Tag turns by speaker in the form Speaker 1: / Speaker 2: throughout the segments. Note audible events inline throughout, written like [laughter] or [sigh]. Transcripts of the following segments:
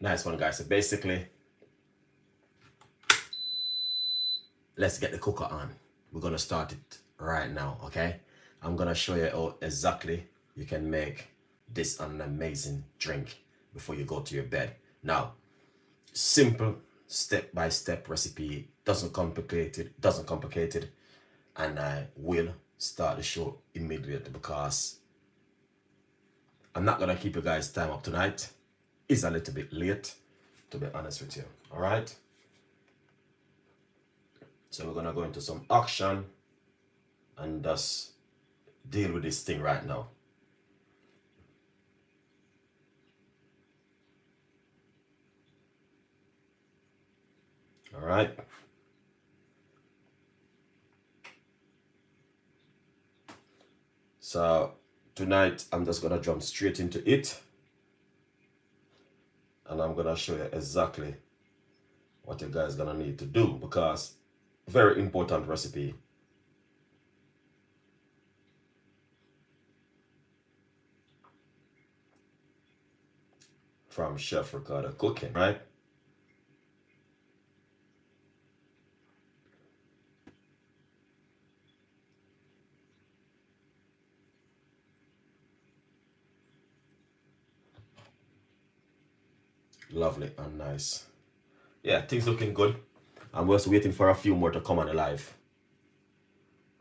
Speaker 1: Nice one, guys. So basically, let's get the cooker on. We're gonna start it right now, okay? I'm gonna show you exactly you can make this an amazing drink before you go to your bed. Now, simple step-by-step recipe, doesn't complicate it, doesn't complicate it, and I will start the show immediately because I'm not gonna keep you guys time up tonight. It's a little bit late, to be honest with you. All right. So we're gonna go into some action and just deal with this thing right now. All right. So tonight I'm just gonna jump straight into it and I'm gonna show you exactly what you guys gonna need to do because very important recipe from Chef Ricardo Cooking, right? Lovely and nice. Yeah, things looking good. I'm just waiting for a few more to come on alive.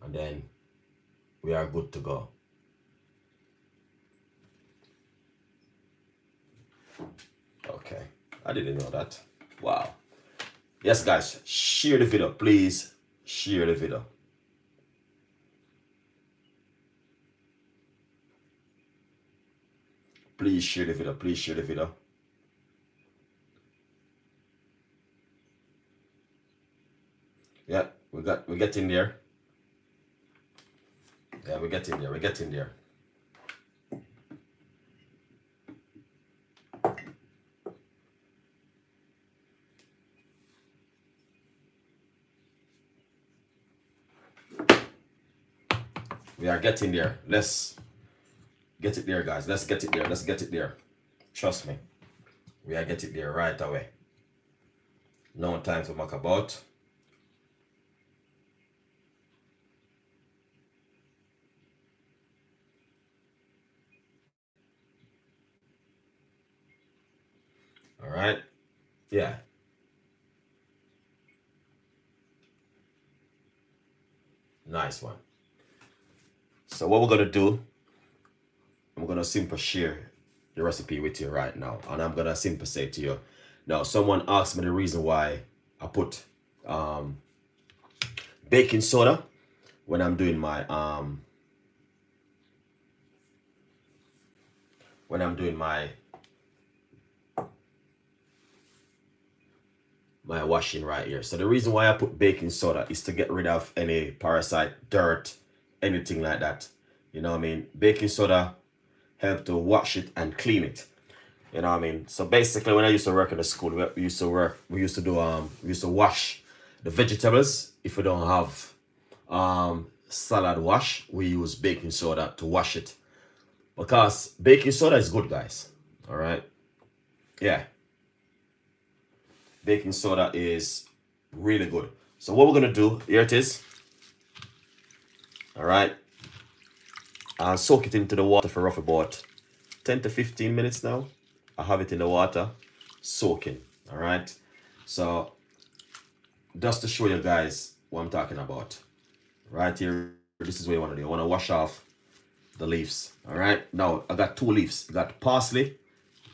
Speaker 1: And then we are good to go. Okay, I didn't know that. Wow. Yes, guys, share the video, please. Share the video. Please share the video. Please share the video. Yeah, we got we get in there. Yeah, we get in there. We get in there. We are getting there. Let's get it there, guys. Let's get it there. Let's get it there. Trust me. We are getting there right away. No time to muck about. All right. Yeah. Nice one. So what we're gonna do, I'm gonna simply share the recipe with you right now. And I'm gonna simply say to you, now someone asked me the reason why I put um, baking soda when I'm doing my um when I'm doing my my washing right here. So the reason why I put baking soda is to get rid of any parasite, dirt, anything like that. You know what I mean? Baking soda help to wash it and clean it. You know what I mean? So basically when I used to work in the school, we used to work, we used to do, um, we used to wash the vegetables. If we don't have um, salad wash, we use baking soda to wash it. Because baking soda is good, guys. All right? Yeah baking soda is really good. So what we're going to do, here it is. All right. I'll soak it into the water for roughly about 10 to 15 minutes now. I have it in the water soaking. All right. So just to show you guys what I'm talking about. Right here, this is what you want to do. You want to wash off the leaves. All right. Now I got two leaves. You got parsley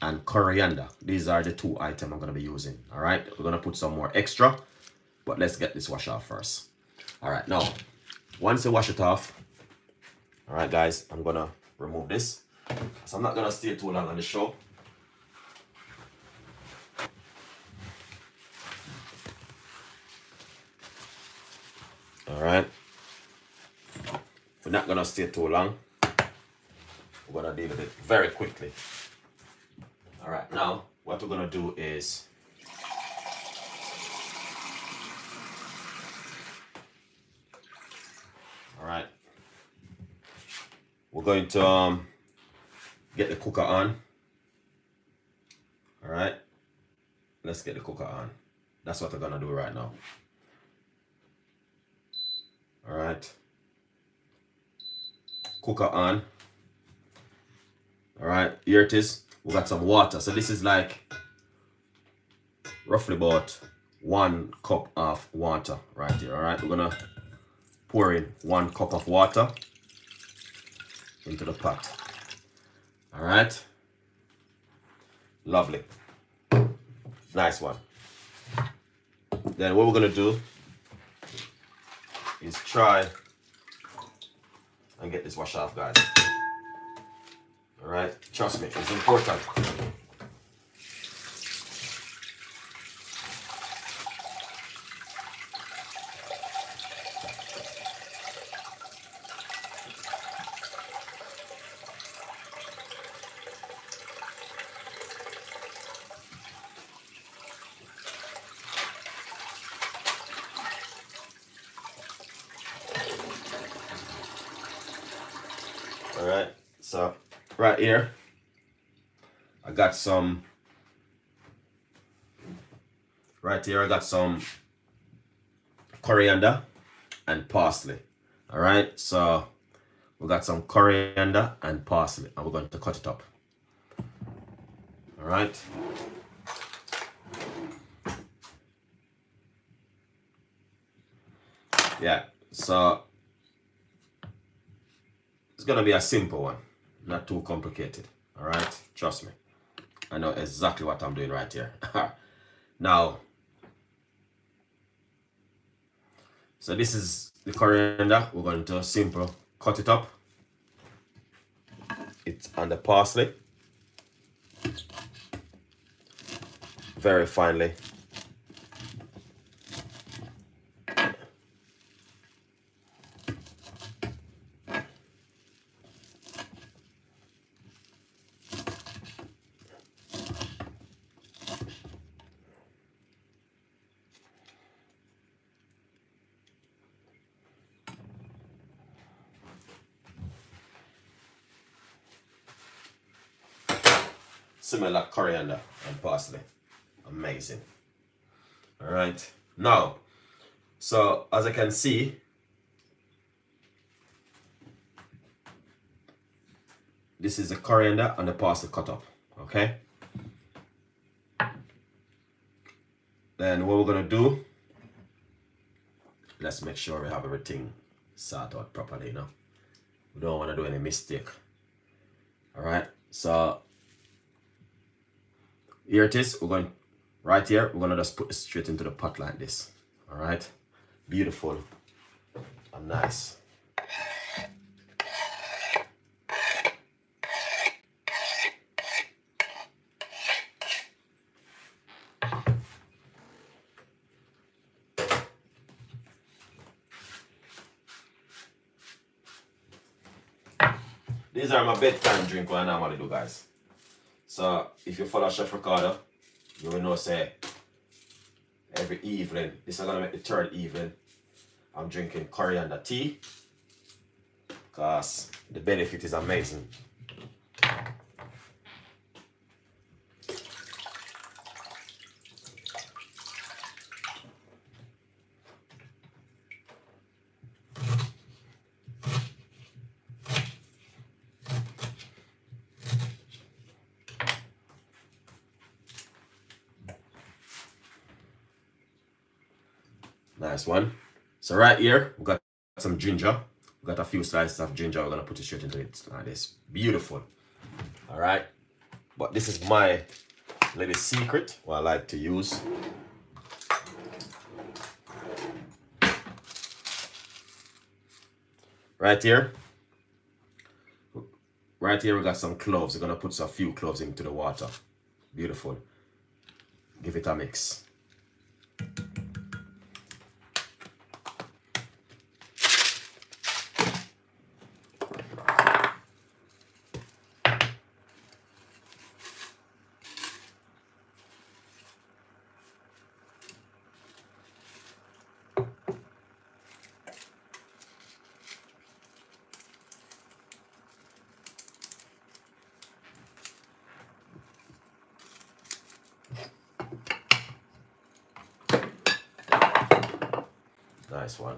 Speaker 1: and coriander. These are the two items I'm going to be using. All right, we're going to put some more extra, but let's get this wash off first. All right, now, once you wash it off, all right, guys, I'm going to remove this. So I'm not going to stay too long on the show. All right. We're not going to stay too long. We're going to deal with it very quickly. All right, now what we're gonna do is all right, we're going to um, get the cooker on. All right, let's get the cooker on. That's what I'm gonna do right now. All right. Cooker on. All right, here it is. We got some water. So this is like roughly about one cup of water right here. All right, we're gonna pour in one cup of water into the pot. All right. Lovely. Nice one. Then what we're gonna do is try and get this wash off, guys. Right, trust me, it's important. All right, so right here, I got some. Right here, I got some coriander and parsley. All right, so we got some coriander and parsley, and we're going to cut it up. All right. Yeah, so it's gonna be a simple one, not too complicated. All right, trust me. I know exactly what I'm doing right here. [laughs] now, so this is the coriander. We're going to do simple cut it up. It's the parsley, very finely. Similar coriander and parsley. Amazing. All right. Now, so as I can see, this is the coriander and the parsley cut up. Okay. Then what we're gonna do, let's make sure we have everything sorted out properly, you know. We don't want to do any mistake. All right. So here it is. We're going right here. We're gonna just put it straight into the pot like this. All right? Beautiful and nice. These are my bedtime drink. What I normally do guys. So if you follow Chef Ricardo, you will know say every evening, this is gonna make the third evening. I'm drinking coriander tea because the benefit is amazing. Nice one. So right here, we got some ginger. We got a few slices of ginger. We're gonna put it straight into it like this. Beautiful. All right. But this is my little secret what I like to use. Right here. Right here we got some cloves. We're gonna put a few cloves into the water. Beautiful. Give it a mix. One.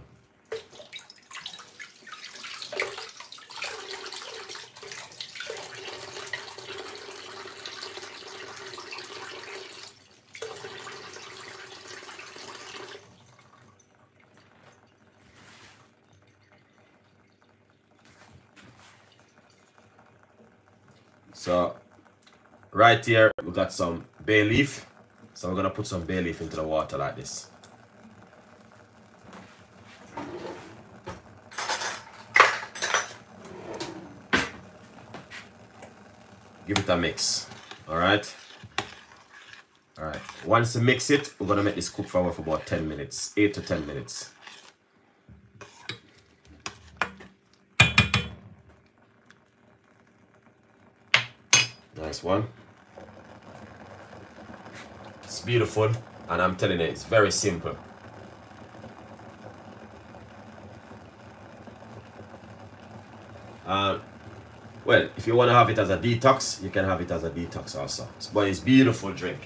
Speaker 1: So right here, we got some bay leaf. So we're gonna put some bay leaf into the water like this. A mix, all right? All right, once you mix it, we're gonna make this cook for about 10 minutes, eight to 10 minutes. Nice one. It's beautiful, and I'm telling you, it's very simple. Uh, well, if you want to have it as a detox, you can have it as a detox also. But it's beautiful drink.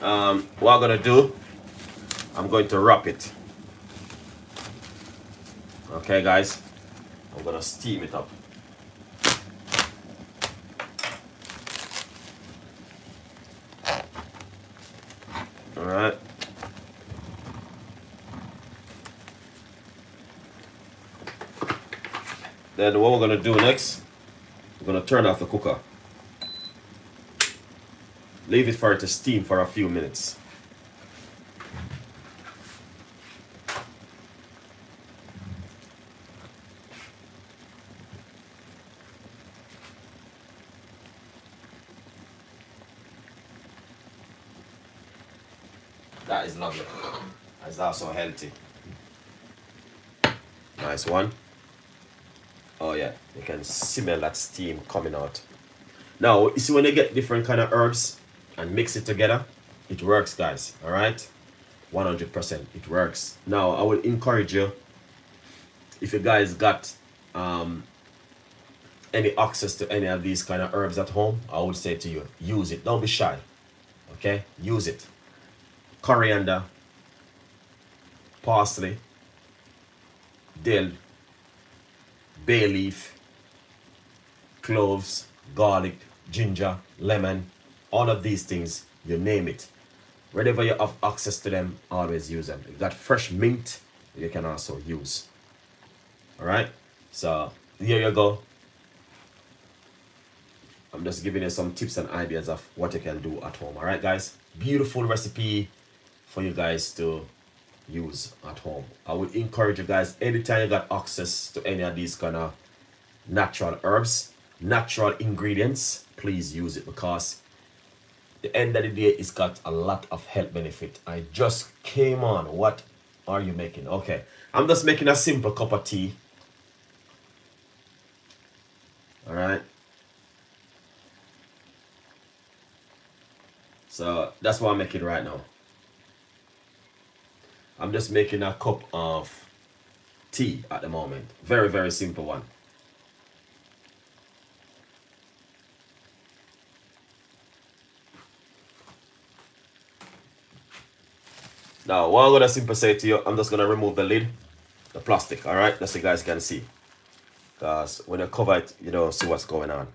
Speaker 1: Um, what I'm gonna do, I'm going to wrap it. Okay, guys, I'm gonna steam it up. All right. Then what we're gonna do next, we're gonna turn off the cooker. Leave it for it to steam for a few minutes. That is lovely. That's also healthy. Nice one. Oh yeah, you can smell that steam coming out. Now, you see when you get different kind of herbs and mix it together, it works guys, all right? 100%, it works. Now, I would encourage you, if you guys got um, any access to any of these kind of herbs at home, I would say to you, use it. Don't be shy, okay? Use it. Coriander, parsley, dill, bay leaf, cloves, garlic, ginger, lemon, all of these things, you name it. Whenever you have access to them, always use them. If got fresh mint, you can also use. Alright? So, here you go. I'm just giving you some tips and ideas of what you can do at home. Alright, guys? Beautiful recipe for you guys to use at home. I would encourage you guys, anytime you got access to any of these kind of natural herbs, natural ingredients, please use it because the end of the day it's got a lot of health benefit. I just came on. What are you making? Okay. I'm just making a simple cup of tea. All right so that's what i'm making right now i'm just making a cup of tea at the moment very very simple one Now, what I'm gonna simply say to you, I'm just gonna remove the lid, the plastic, all right? Just so you guys can see. Because when you cover it, you don't see what's going on.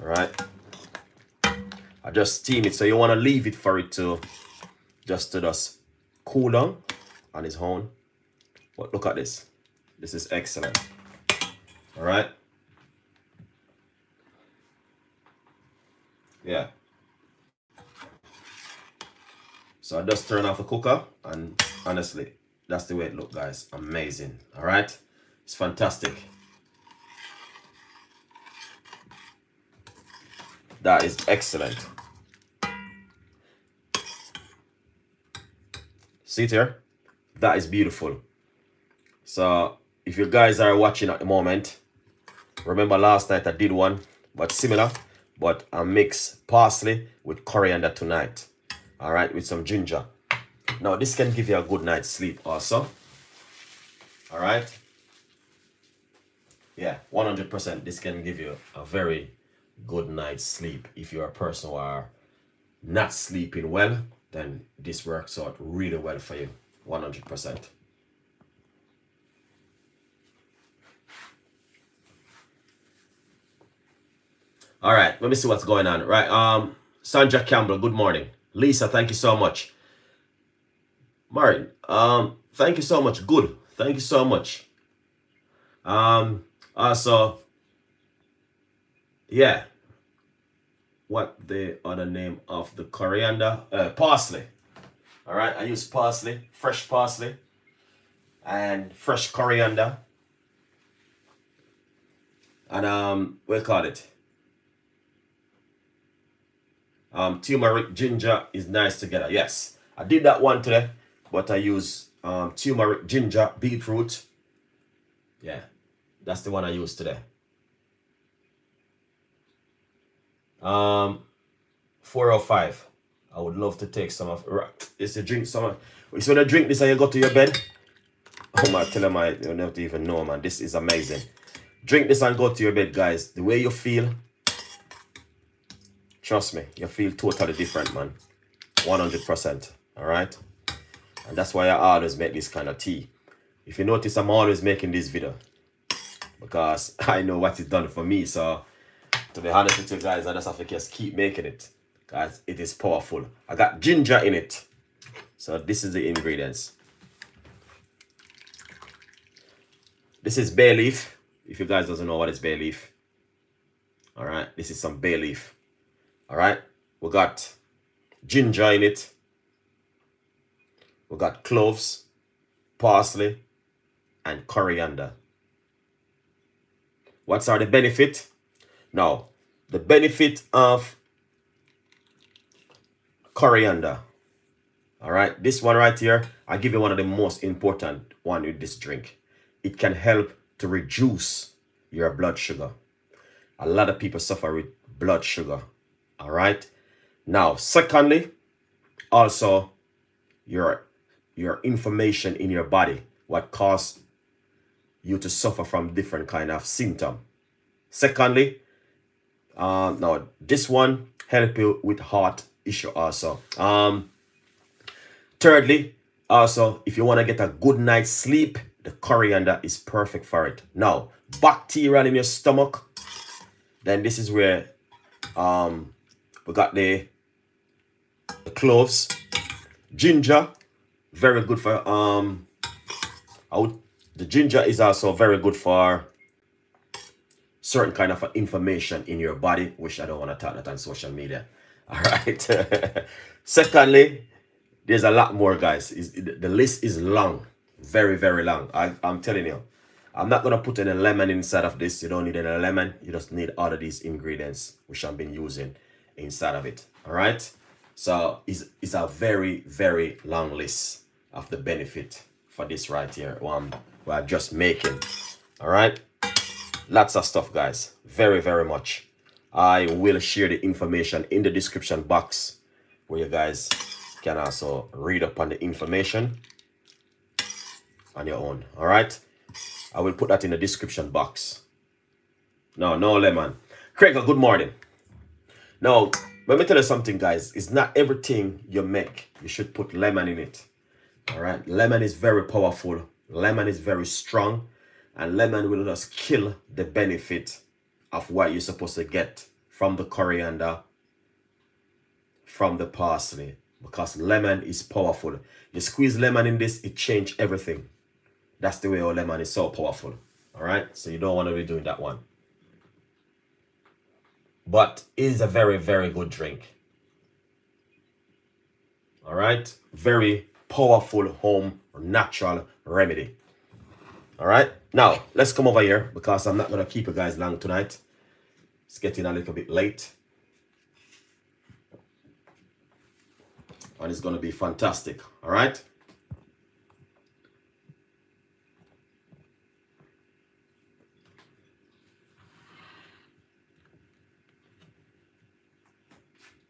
Speaker 1: All right? I just steam it, so you wanna leave it for it to just to just cool down on his own. But look at this. This is excellent. All right? Yeah. So I just turn off the cooker and honestly, that's the way it looked, guys. Amazing. All right. It's fantastic. That is excellent. See it here? That is beautiful. So if you guys are watching at the moment, remember last night I did one, but similar, but I mix parsley with coriander tonight. All right, with some ginger. Now, this can give you a good night's sleep also. All right. Yeah, 100%. This can give you a very good night's sleep. If you're a person who are not sleeping well, then this works out really well for you. 100%. All right, let me see what's going on. Right, um, Sandra Campbell, good morning. Lisa, thank you so much. Martin, um, thank you so much. Good, thank you so much. Um, also, yeah, what the other name of the coriander? Uh, parsley. All right, I use parsley, fresh parsley, and fresh coriander, and um, we call it um, turmeric, ginger is nice together. Yes, I did that one today, but I use um, turmeric, ginger, beetroot. Yeah, that's the one I use today. Um, 405. I would love to take some of it's a drink some it's I drink this and you go to your bed. Oh my tell him I you don't even know man. This is amazing. Drink this and go to your bed, guys. The way you feel, Trust me, you feel totally different, man. 100%. All right? And that's why I always make this kind of tea. If you notice, I'm always making this video. Because [laughs] I know what it's done for me. So, to be honest with you guys, I just have to just keep making it. Guys, it is powerful. I got ginger in it. So, this is the ingredients. This is bay leaf. If you guys doesn't know what is bay leaf. All right, this is some bay leaf. All right, we got ginger in it. We got cloves, parsley, and coriander. What's are the benefit? Now, the benefit of coriander. All right, this one right here, I give you one of the most important one with this drink. It can help to reduce your blood sugar. A lot of people suffer with blood sugar all right. Now, secondly, also your your information in your body, what cause you to suffer from different kind of symptom. Secondly, uh, now this one help you with heart issue also. Um, thirdly, also if you want to get a good night's sleep, the coriander is perfect for it. Now, bacteria in your stomach, then this is where um we got the, the cloves, ginger, very good for um. I would, the ginger is also very good for certain kind of information in your body, which I don't want to talk that on social media. [laughs] All right. [laughs] Secondly, there's a lot more, guys. Is the list is long, very very long. I I'm telling you. I'm not gonna put any lemon inside of this. You don't need any lemon. You just need all of these ingredients, which I've been using inside of it all right so it's, it's a very very long list of the benefit for this right here one we're just making all right lots of stuff guys very very much i will share the information in the description box where you guys can also read up on the information on your own all right i will put that in the description box no no lemon craig good morning now, let me tell you something, guys. It's not everything you make. You should put lemon in it. All right. Lemon is very powerful. Lemon is very strong. And lemon will just kill the benefit of what you're supposed to get from the coriander, from the parsley. Because lemon is powerful. You squeeze lemon in this, it change everything. That's the way our lemon is so powerful. All right. So you don't want to be doing that one but is a very, very good drink. All right, very powerful home natural remedy. All right, now let's come over here because I'm not gonna keep you guys long tonight. It's getting a little bit late. And it's gonna be fantastic. All right.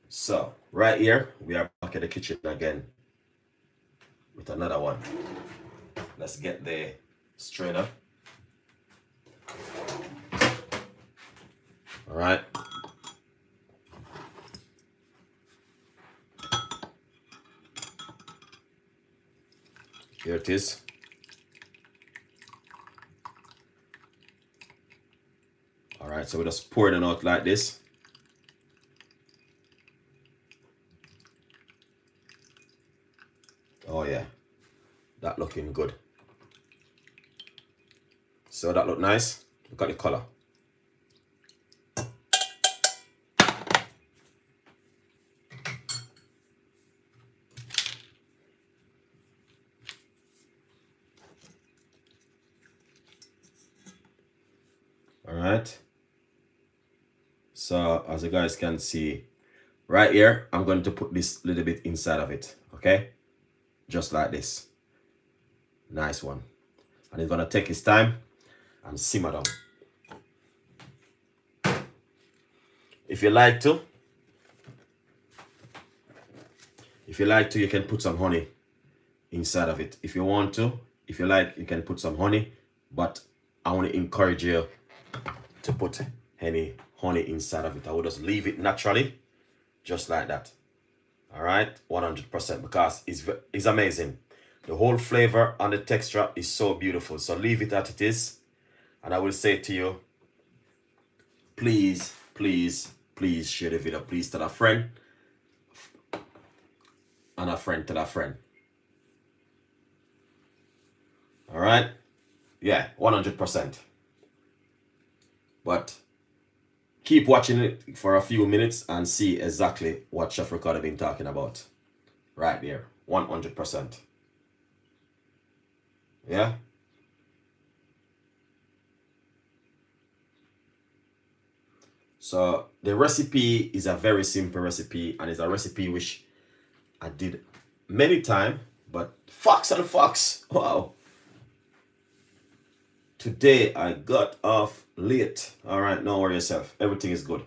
Speaker 1: So right here, we are back at the kitchen again with another one. Let's get the strainer. All right. Here it is. All right, so we're just pouring it out like this. Oh yeah, that looking good. So that look nice. Look at the color. All right. So as you guys can see right here, I'm going to put this little bit inside of it. Okay. Just like this. Nice one. And it's going to take its time and simmer down. If you like to, if you like to, you can put some honey inside of it. If you want to, if you like, you can put some honey. But I want to encourage you to put any honey inside of it. I will just leave it naturally, just like that. All right, 100% because it's, it's amazing. The whole flavor and the texture is so beautiful. So leave it as it is. And I will say to you, please, please, please share the video. Please tell a friend. And a friend tell a friend. All right. Yeah, 100%. But keep watching it for a few minutes and see exactly what Chef Ricardo been talking about. Right there. 100%. Yeah? So the recipe is a very simple recipe and it's a recipe which I did many times, but fox and fox. [laughs] Wow. Today I got off late. All right, don't worry yourself. Everything is good.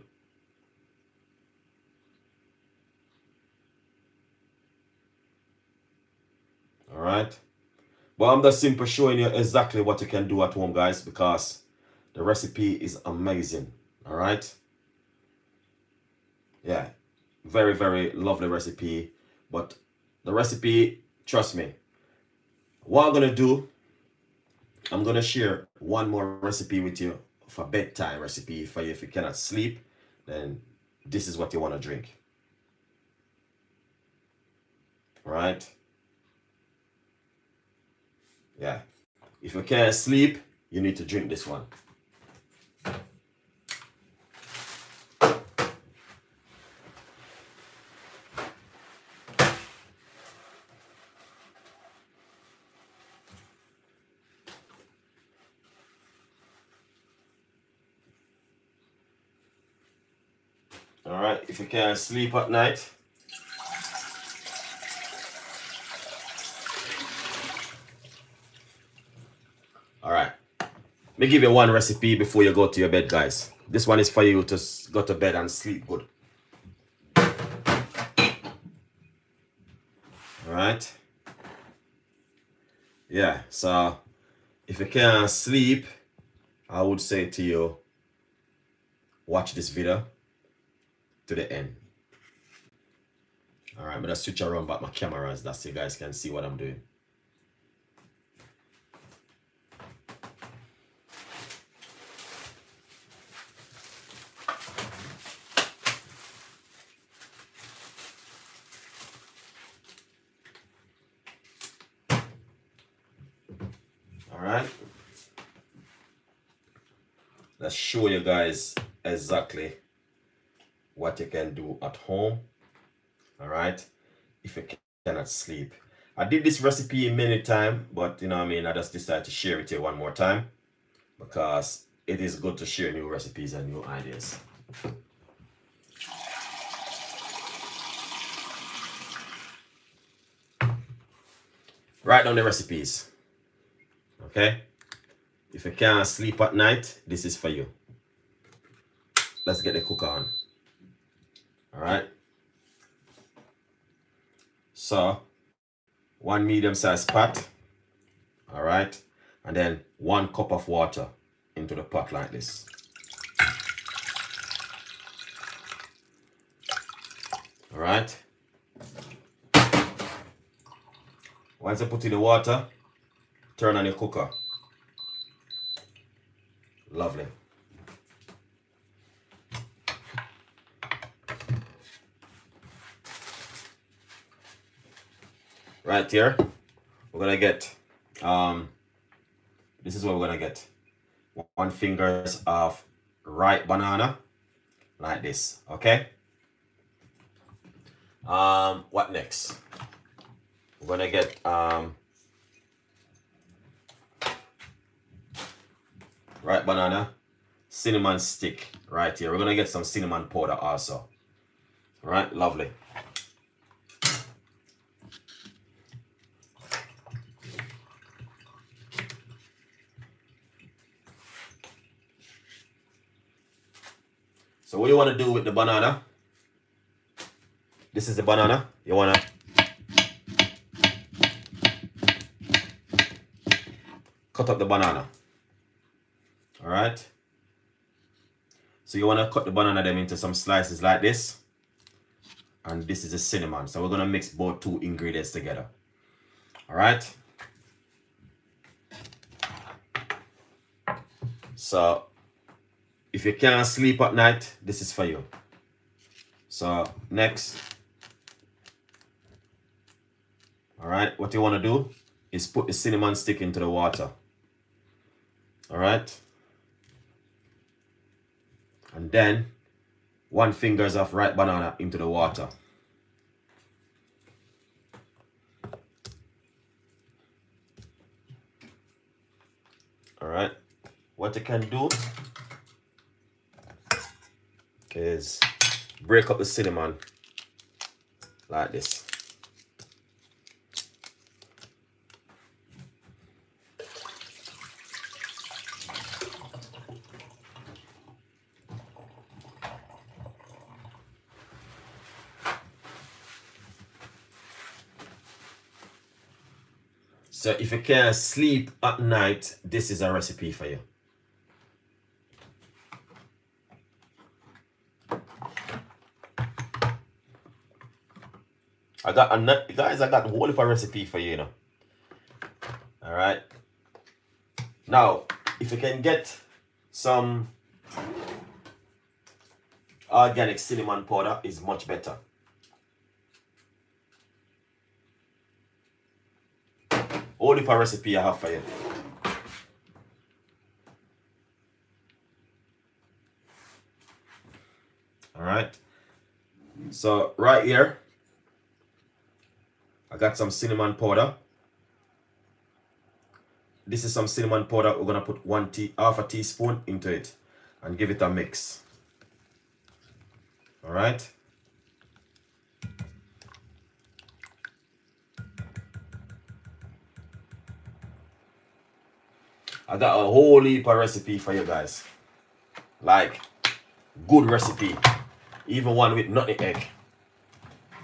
Speaker 1: All right. But I'm just simply showing you exactly what you can do at home, guys, because the recipe is amazing. All right. Yeah. Very, very lovely recipe. But the recipe, trust me, what I'm going to do I'm gonna share one more recipe with you for bedtime recipe for you if you cannot sleep then this is what you want to drink right yeah if you can't sleep you need to drink this one All can't sleep at night, all right. Let me give you one recipe before you go to your bed, guys. This one is for you to go to bed and sleep good. All right. Yeah, so if you can't sleep, I would say to you, watch this video to the end. All right, I'm gonna switch around back my cameras that so you guys can see what I'm doing. All right. Let's show you guys exactly what you can do at home all right if you cannot sleep. I did this recipe many times but you know i mean i just decided to share it here one more time because it is good to share new recipes and new ideas. Write down the recipes okay? If you can't sleep at night this is for you. Let's get the cooker on all right So one medium sized pot. All right. And then one cup of water into the pot like this. All right. Once I put in the water, turn on your cooker. Lovely. Right here, we're gonna get, um, this is what we're gonna get. One fingers of ripe banana, like this, okay? Um, what next? We're gonna get, um, right banana cinnamon stick right here we're gonna get some cinnamon powder also all right lovely so what you want to do with the banana? This is the banana. You want to cut up the banana. All right so you want to cut the banana them into some slices like this. And this is the cinnamon. So we're going to mix both two ingredients together. All right so if you can't sleep at night this is for you. So next. All right what you want to do is put the cinnamon stick into the water. All right? And then one fingers of ripe banana into the water. All right? What you can do is break up the cinnamon like this So if you can't sleep at night, this is a recipe for you. Got a guys, I got a whole of recipe for you, you know. Alright. Now, if you can get some organic cinnamon powder is much better. All the recipe I have for you. All right. So right here, I got some cinnamon powder. This is some cinnamon powder. We're gonna put one tea, half a teaspoon into it, and give it a mix. All right. I got a whole heap of recipe for you guys. Like, good recipe. Even one with nutmeg.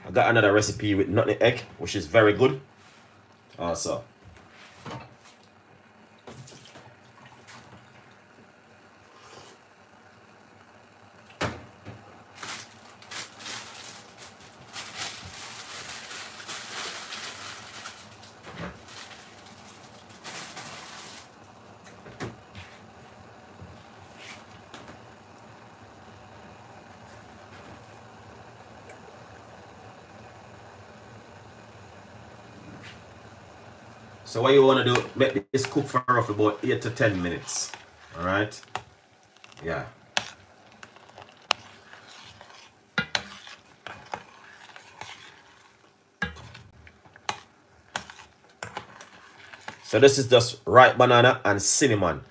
Speaker 1: I got another recipe with nutmeg, which is very good. Uh, also. So what you want to do, make this cook for roughly about 8 to 10 minutes. Alright? Yeah. So this is just ripe banana and cinnamon.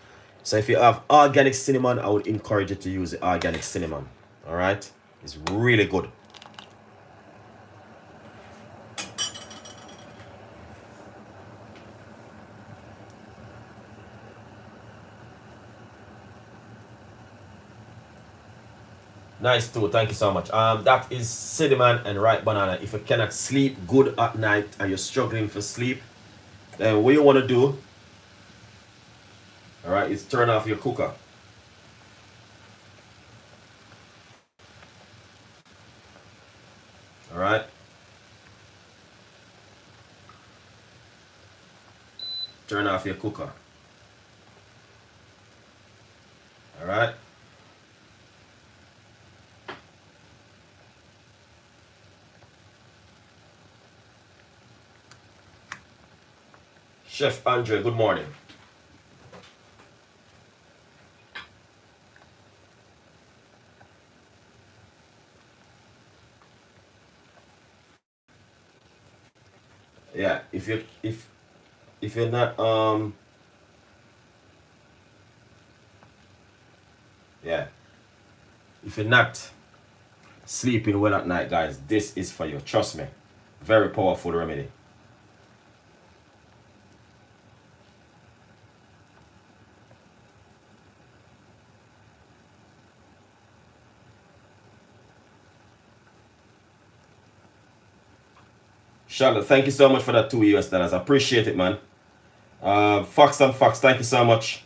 Speaker 1: So if you have organic cinnamon, I would encourage you to use the organic cinnamon. Alright? It's really good. Nice too. Thank you so much. Um, that is cinnamon and ripe banana. If you cannot sleep good at night and you're struggling for sleep, then what you want to do, all right, is turn off your cooker. All right. Turn off your cooker. All right. Chef Andre, good morning. Yeah, if you if if you're not um yeah. If you're not sleeping well at night guys this is for you. Trust me. Very powerful remedy Charlotte, thank you so much for that two US dollars. I appreciate it, man. Uh, Fox and Fox, thank you so much.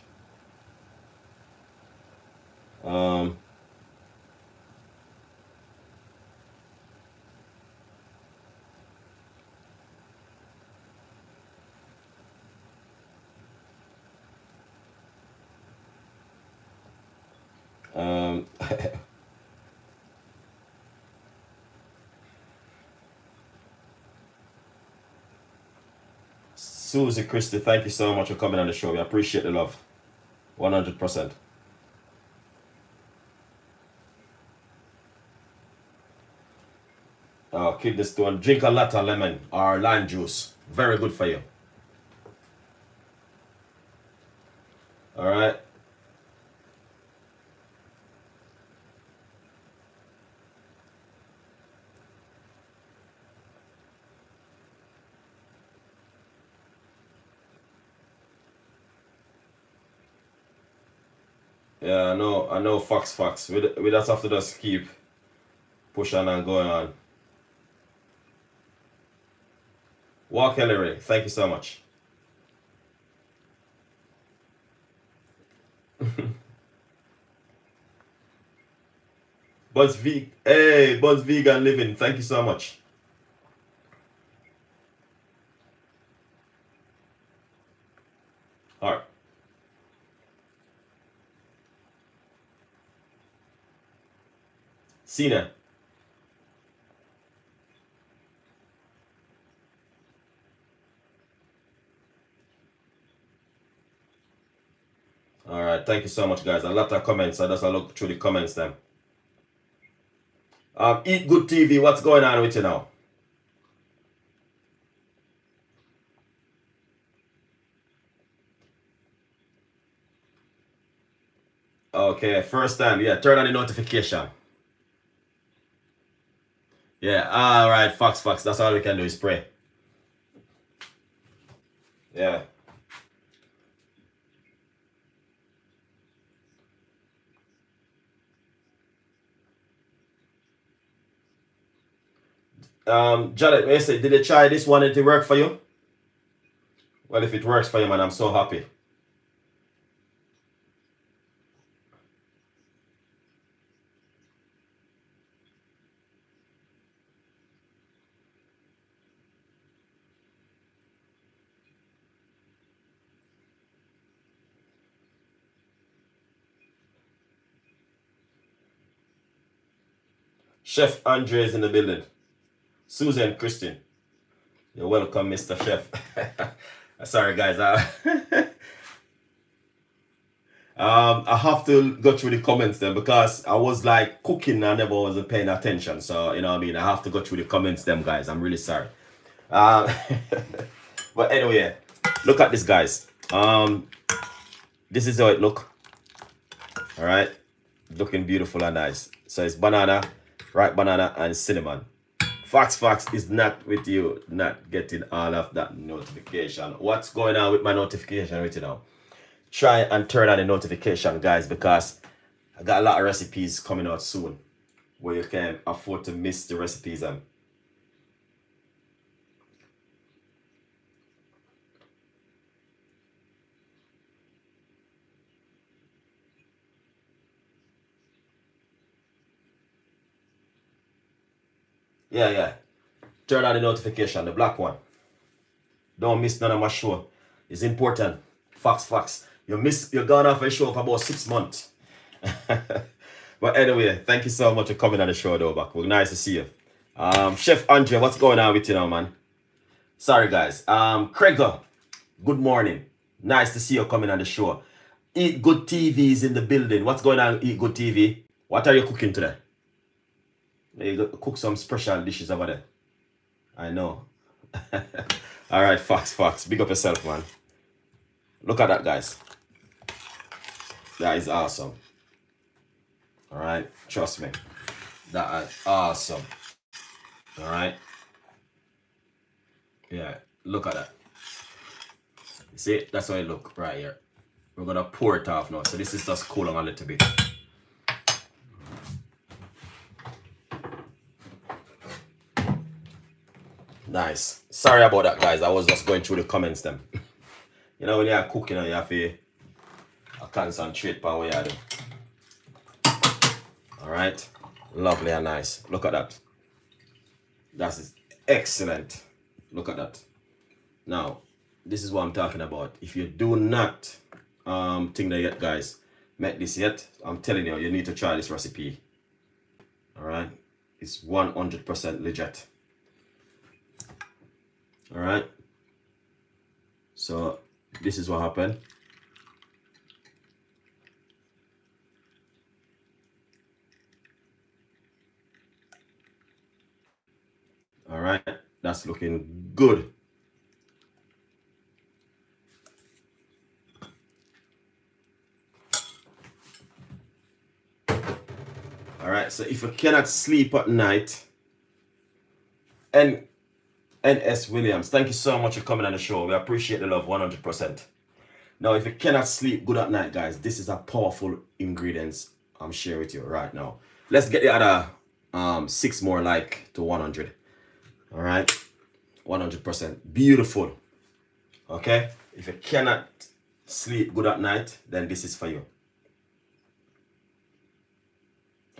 Speaker 1: Um, um, [laughs] Susie Christie, thank you so much for coming on the show. We appreciate the love. 100%. Uh, keep this one. Drink a lot of lemon or lime juice. Very good for you. All right. Yeah, I know, I know, Fox, Fox. We, we just have to just keep pushing and going on. Walk Hillary, thank you so much. [laughs] Buzz V, hey, Buzz Vegan Living, thank you so much. All right. Cena. All right, thank you so much, guys. A lot of comments. I just look through the comments then. Um, Eat Good TV, what's going on with you now? Okay, first time. Yeah, turn on the notification. Yeah, all right, Fox, Fox. That's all we can do is pray. Yeah. Um, Janet, I say, did you try this one? Did it work for you? Well, if it works for you, man, I'm so happy. Chef Andre is in the building. Susan Christian. You're welcome, Mr. Chef. [laughs] Sorry, guys. Uh, [laughs] um, I have to go through the comments then because I was like cooking and I never wasn't paying attention. So, you know what I mean? I have to go through the comments them, guys. I'm really sorry. Uh, [laughs] but anyway, look at this, guys. Um, this is how it look. All right. Looking beautiful and nice. So it's banana ripe banana and cinnamon. Fox Fox is not with you, not getting all of that notification. What's going on with my notification right now? Try and turn on the notification, guys, because I got a lot of recipes coming out soon. where you can afford to miss the recipes and Yeah, yeah. Turn on the notification, the black one. Don't miss none of my show. It's important. Facts, facts. You miss you're gone off a show for about six months. [laughs] but anyway, thank you so much for coming on the show though, back. We're nice to see you. Um, Chef Andre, what's going on with you now, man? Sorry guys. Um, Craig, good morning. Nice to see you coming on the show. Eat Good TV is in the building. What's going on, Eat Good TV? What are you cooking today? You cook some special dishes over there. I know. [laughs] All right, Fox, Fox. Big up yourself, man. Look at that, guys. That is awesome. All right, trust me. That is awesome. All right. Yeah, look at that. See, that's how it look right here. We're gonna pour it off now. So this is just cooling a little bit. Nice. Sorry about that, guys. I was just going through the comments them. [laughs] you know, when you're cooking, you have to concentrate on what you're doing. Alright. Lovely and nice. Look at that. That's excellent. Look at that. Now, this is what I'm talking about. If you do not um think that yet, guys, make this yet, I'm telling you, you need to try this recipe. Alright. It's 100% legit all right so this is what happened. All right that's looking good. All right so if you cannot sleep at night and N.S. Williams, thank you so much for coming on the show. We appreciate the love 100%. Now, if you cannot sleep good at night, guys, this is a powerful ingredients I'm sharing with you right now. Let's get the other um, six more like to 100. All right. 100%. Beautiful. Okay. If you cannot sleep good at night, then this is for you.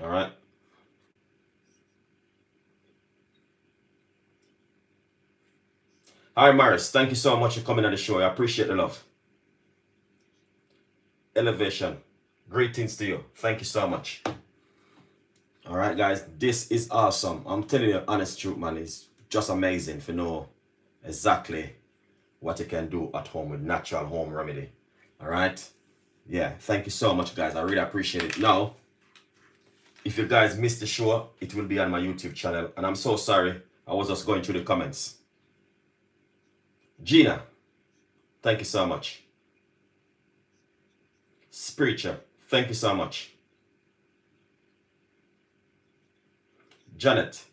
Speaker 1: All right. Hi, Maris. Thank you so much for coming on the show. I appreciate the love. Elevation. Greetings to you. Thank you so much. All right, guys. This is awesome. I'm telling you, honest truth, man. It's just amazing to know exactly what you can do at home with natural home remedy. All right. Yeah. Thank you so much, guys. I really appreciate it. Now, if you guys missed the show, it will be on my YouTube channel. And I'm so sorry. I was just going through the comments. Gina, thank you so much. Spiritual, thank you so much. Janet.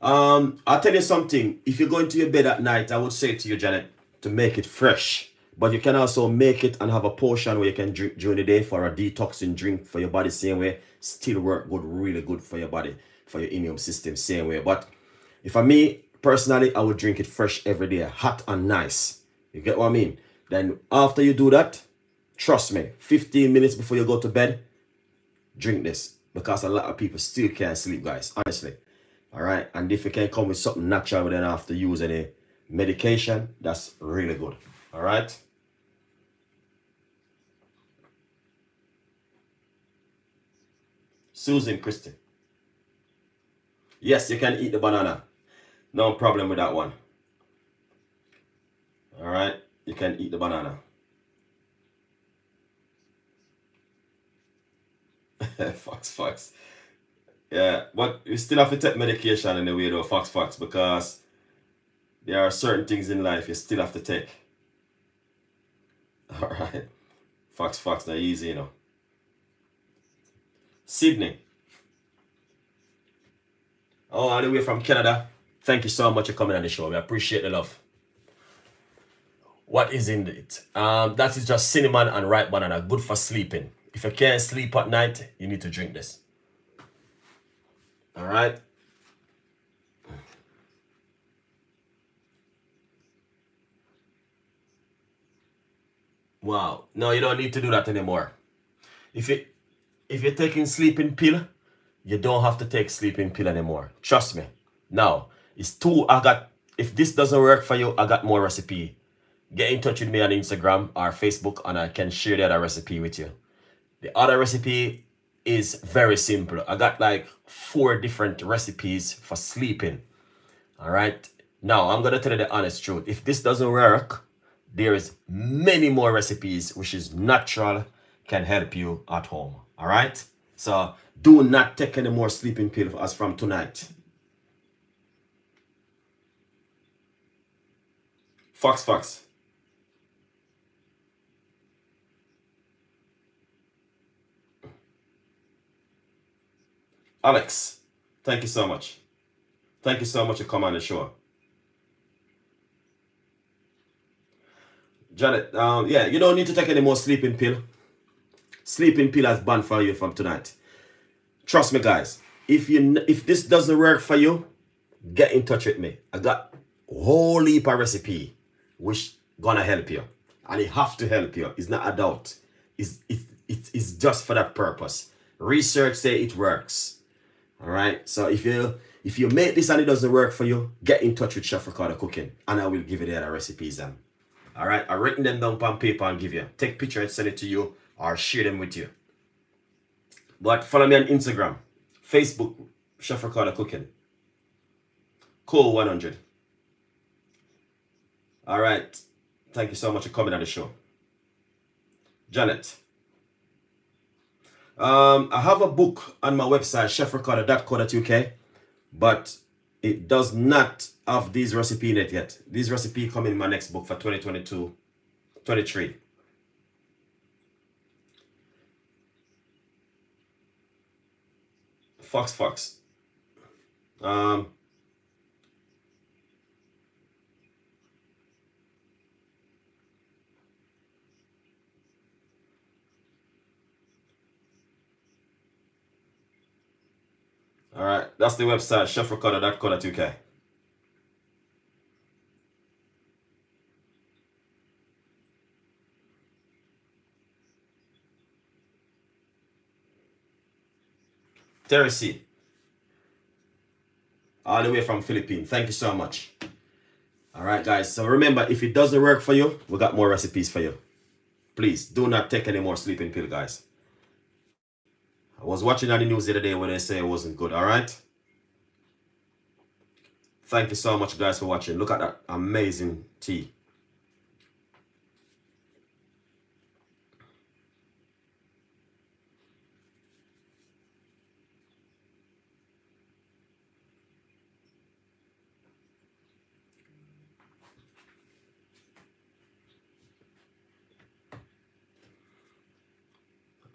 Speaker 1: Um, I'll tell you something. If you're going to your bed at night, I would say to you, Janet, to make it fresh. But you can also make it and have a portion where you can drink during the day for a detoxing drink for your body, same way. Still work good, really good for your body, for your immune system, same way. But if I me, Personally, I would drink it fresh every day, hot and nice. You get what I mean? Then after you do that, trust me, 15 minutes before you go to bed, drink this. Because a lot of people still can't sleep, guys, honestly. All right. And if you can come with something natural, we don't have to use any medication, that's really good. All right. Susan Christie. Yes, you can eat the banana. No problem with that one. All right, you can eat the banana. [laughs] fox, fox. Yeah, but you still have to take medication in the way though, fox, fox, because there are certain things in life you still have to take. [laughs] All right, fox, fox, not easy, you know. Sydney. Oh, all the way from Canada. Thank you so much for coming on the show. We appreciate the love. What is in it? Um, that is just cinnamon and ripe banana, good for sleeping. If you can't sleep at night, you need to drink this. All right. Wow. No, you don't need to do that anymore. If you if you're taking sleeping pill, you don't have to take sleeping pill anymore. Trust me. Now, it's two. I got if this doesn't work for you, I got more recipe. Get in touch with me on Instagram or Facebook and I can share the other recipe with you. The other recipe is very simple. I got like four different recipes for sleeping. All right. Now, I'm going to tell you the honest truth. If this doesn't work, there is many more recipes which is natural can help you at home all right so do not take any more sleeping pill as from tonight fox fox alex thank you so much thank you so much for coming on the show Janet, um, yeah, you don't need to take any more sleeping pill. Sleeping pill has banned for you from tonight. Trust me, guys. If you if this doesn't work for you, get in touch with me. I got whole heap of recipe which gonna help you. And it have to help you. It's not a doubt. It's, it, it, it's just for that purpose. Research say it works. All right. So if you if you make this and it doesn't work for you, get in touch with Chef Ricardo Cooking and I will give you the other recipes. then. All right, I've written them down on paper and give you. Take picture and send it to you or share them with you. But follow me on Instagram, Facebook, Chef Ricardo Cooking. Cool 100. All right. Thank you so much for coming on the show. Janet. Um, I have a book on my website, chefricardo.co.uk, but it does not have this recipe in it yet. This recipe come in my next book for 2022, 23. Fox Fox. Um, All right, that's the website, chefricardo.co.uk. Terry C. All the way from Philippines. Thank you so much. All right, guys. So remember, if it doesn't work for you, we got more recipes for you. Please do not take any more sleeping pill, guys. I was watching on the news the other day when they say it wasn't good. All right. Thank you so much, guys, for watching. Look at that amazing tea.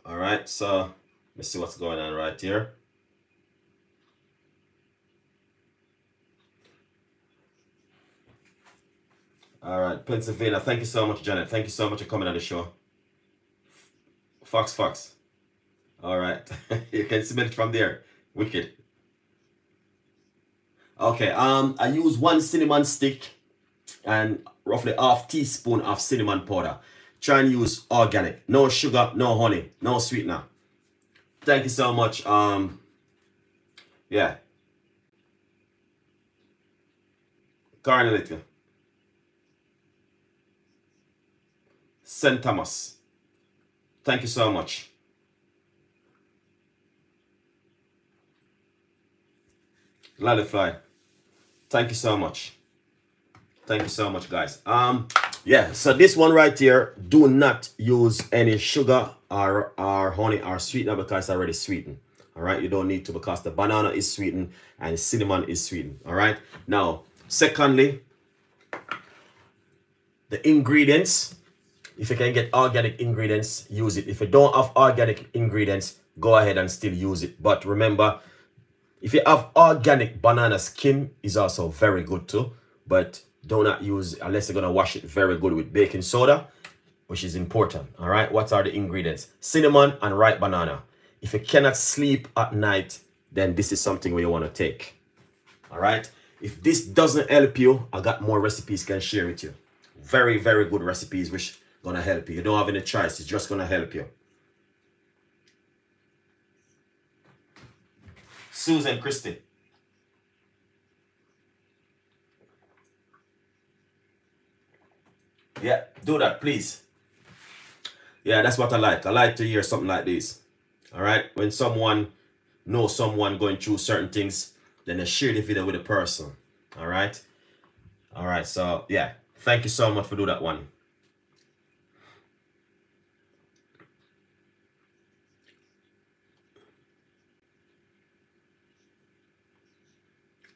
Speaker 1: All right, so let's see what's going on right here. All right, Pennsylvania. Thank you so much, Janet. Thank you so much for coming on the show. Fox, Fox. All right, [laughs] you can submit it from there. Wicked. Okay, um, I use one cinnamon stick and roughly half teaspoon of cinnamon powder. Try and use organic. No sugar, no honey, no sweetener. Thank you so much. Um, yeah. Carnelitica. St. Thomas. Thank you so much. Ladifly. Thank you so much. Thank you so much, guys. Um, yeah, so this one right here, do not use any sugar or, or honey or sweetener because it's already sweetened. All right, you don't need to because the banana is sweetened and cinnamon is sweetened. All right, now, secondly, the ingredients. If you can get organic ingredients, use it. If you don't have organic ingredients, go ahead and still use it. But remember, if you have organic banana skin, is also very good too. But do not use unless you're gonna wash it very good with baking soda which is important all right what are the ingredients cinnamon and ripe banana if you cannot sleep at night then this is something we want to take. All right. If this doesn't help you, I got more recipes can share with you. Very, very good recipes which gonna help you. You don't have any choice. It's just gonna help you. Susan Christie. Yeah, do that, please. Yeah, that's what I like. I like to hear something like this. All right. When someone knows someone going through certain things, then they share the video with the person. All right. All right. So, yeah. Thank you so much for doing that one.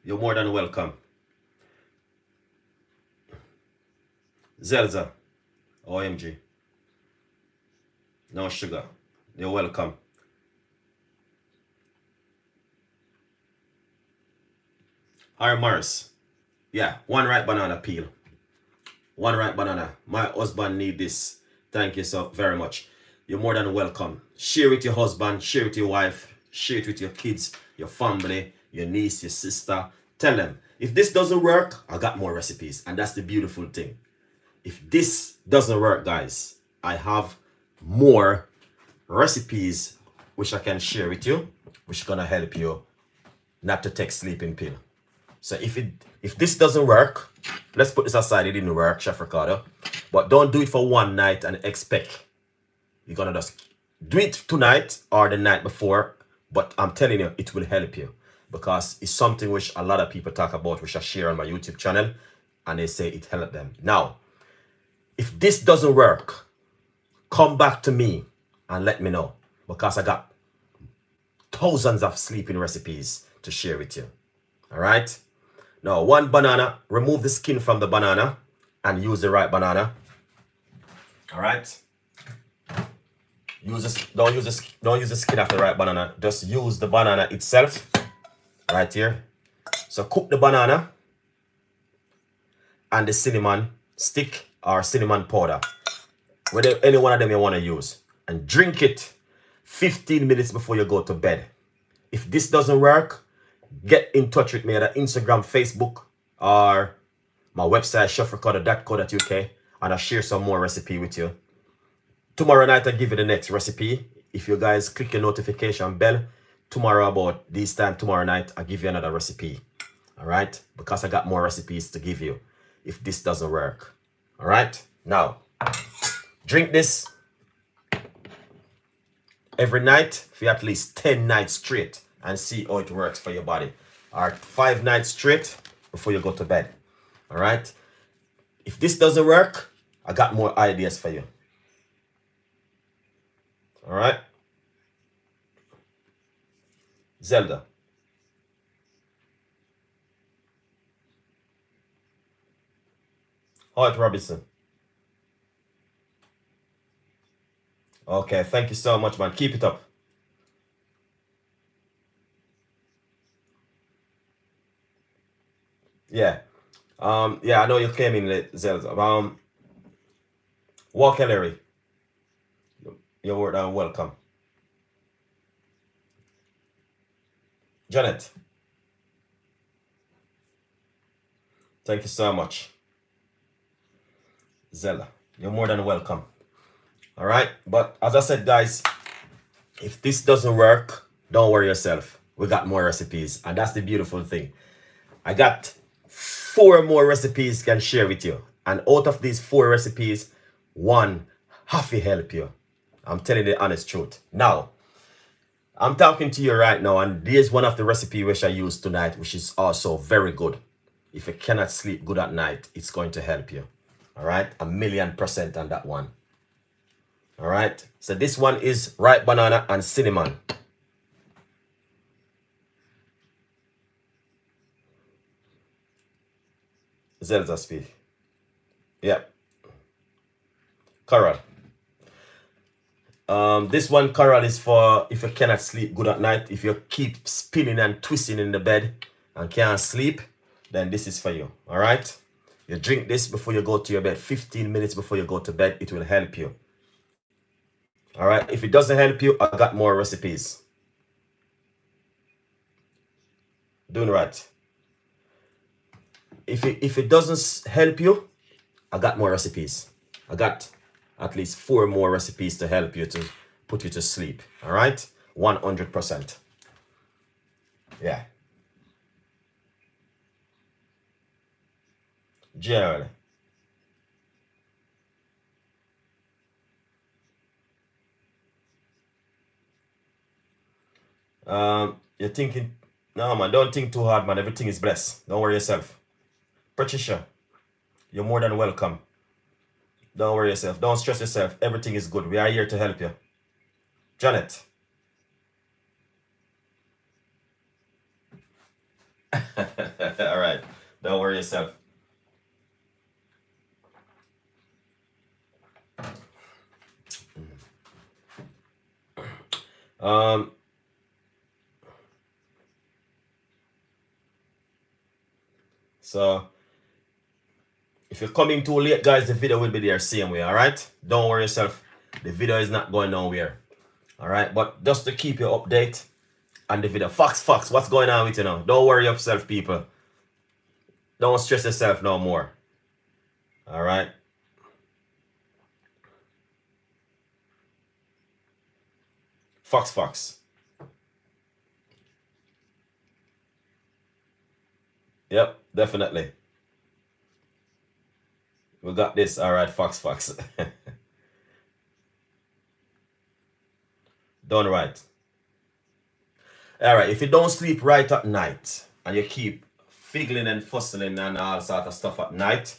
Speaker 1: You're more than welcome. Zelza. OMG. No sugar. You're welcome. Harry Morris. Yeah, one ripe banana peel. One ripe banana. My husband need this. Thank you so very much. You're more than welcome. Share with your husband, share with your wife, share it with your kids, your family, your niece, your sister, Tell them, if this doesn't work, I got more recipes. And that's the beautiful thing. If this doesn't work, guys, I have more recipes which I can share with you, which gonna help you not to take sleeping pill. So if it if this doesn't work, let's put this aside. It didn't work, Chef Ricardo. But don't do it for one night and expect you're gonna just do it tonight or the night before. But I'm telling you, it will help you because it's something which a lot of people talk about, which I share on my YouTube channel, and they say it helped them. Now, if this doesn't work, come back to me and let me know because I got thousands of sleeping recipes to share with you. All right. Now, one banana, remove the skin from the banana and use the right banana. All right. Use this, don't use this, don't use the skin of the right banana. Just use the banana itself right here. So cook the banana and the cinnamon stick or cinnamon powder. Whether any one of them you want to use. And drink it 15 minutes before you go to bed. If this doesn't work, get in touch with me at Instagram, Facebook, or my website, chefricardo.co.uk, and I'll share some more recipe with you. Tomorrow night, I'll give you the next recipe. If you guys click the notification bell, tomorrow about this time tomorrow night i'll give you another recipe all right because i got more recipes to give you if this doesn't work all right? Now drink this every night for at least 10 nights straight and see how it works for your body. All right five nights straight before you go to bed. All right? If this doesn't work i got more ideas for you. All right? Zelda. Hart Robinson. Okay, thank you so much, man. Keep it up. Yeah. Um, yeah, I know you came in late, Zelda. Um, Walker Larry. You're welcome. Janet. Thank you so much. Zella, you're more than welcome. All right. But as I said, guys, if this doesn't work, don't worry yourself. We got more recipes. And that's the beautiful thing. I got four more recipes can share with you. And out of these four recipes, one have to help you. I'm telling the honest truth. Now, I'm talking to you right now, and there's one of the recipe which I use tonight, which is also very good. If you cannot sleep good at night, it's going to help you. All right, a million percent on that one. All right, so this one is ripe banana and cinnamon. Zelda speed. Yep. Coral. Um, this one coral is for if you cannot sleep good at night. If you keep spinning and twisting in the bed and can't sleep, then this is for you. All right. You drink this before you go to your bed. 15 minutes before you go to bed. It will help you. All right. If it doesn't help you, I got more recipes. Doing right. If it, if it doesn't help you, I got more recipes. I got at least four more recipes to help you to put you to sleep. All right? 100%. Yeah. Generally. Um, you're thinking, no man, don't think too hard, man. Everything is blessed. Don't worry yourself. Patricia, you're more than welcome. Don't worry yourself. Don't stress yourself. Everything is good. We are here to help you. Janet. [laughs] All right. Don't worry yourself. Um, so if you're coming too late, guys, the video will be there same way, all right? Don't worry yourself. The video is not going nowhere, all right? But just to keep you update on the video. Fox, Fox, what's going on with you now? Don't worry yourself, people. Don't stress yourself no more, all right? Fox, Fox. Yep, definitely. We got this. All right, Fox, Fox. Done right. All right, if you don't sleep right at night and you keep figgling and fussing and all sort of stuff at night,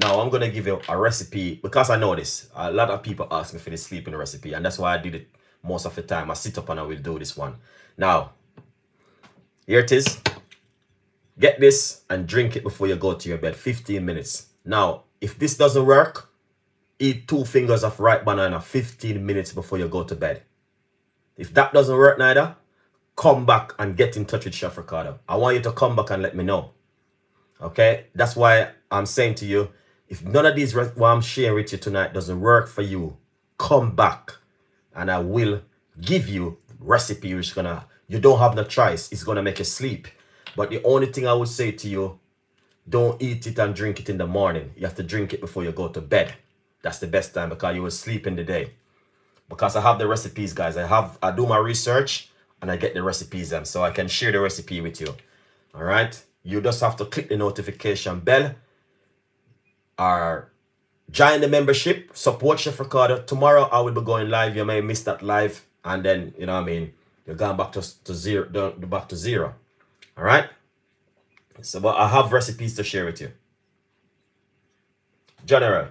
Speaker 1: now I'm gonna give you a recipe because I know this. A lot of people ask me for the sleeping recipe, and that's why I did it most of the time. I sit up and I will do this one. Now, here it is. Get this and drink it before you go to your bed. 15 minutes. Now, if this doesn't work, eat two fingers of ripe banana 15 minutes before you go to bed. If that doesn't work neither, come back and get in touch with Chef Ricardo. I want you to come back and let me know. Okay? That's why I'm saying to you, if none of these what I'm sharing with you tonight doesn't work for you, come back and I will give you recipe which gonna you don't have no choice. It's gonna make you sleep. But the only thing I would say to you don't eat it and drink it in the morning. You have to drink it before you go to bed. That's the best time because you will sleep in the day. Because I have the recipes, guys. I have I do my research and I get the recipes them so I can share the recipe with you. All right. You just have to click the notification bell or join the membership. Support Chef Ricardo. Tomorrow I will be going live. You may miss that live and then you know what I mean. You're going back to, to zero, back to zero. All right. So, but I have recipes to share with you. General.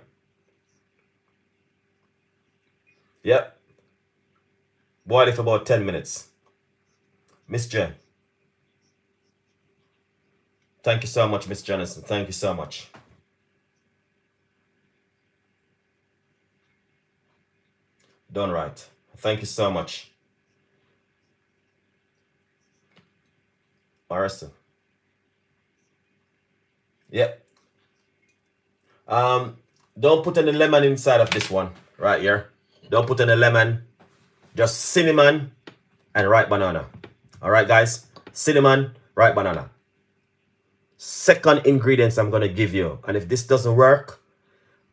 Speaker 1: Yep. Boil it for about 10 minutes. Miss Jen. Thank you so much, Miss Jonathan. Thank you so much. Done right. Thank you so much. Arrested. Yep. Um, don't put any lemon inside of this one right here. Don't put any lemon. Just cinnamon and ripe banana. All right, guys. Cinnamon, ripe banana. Second ingredients I'm going to give you. And if this doesn't work,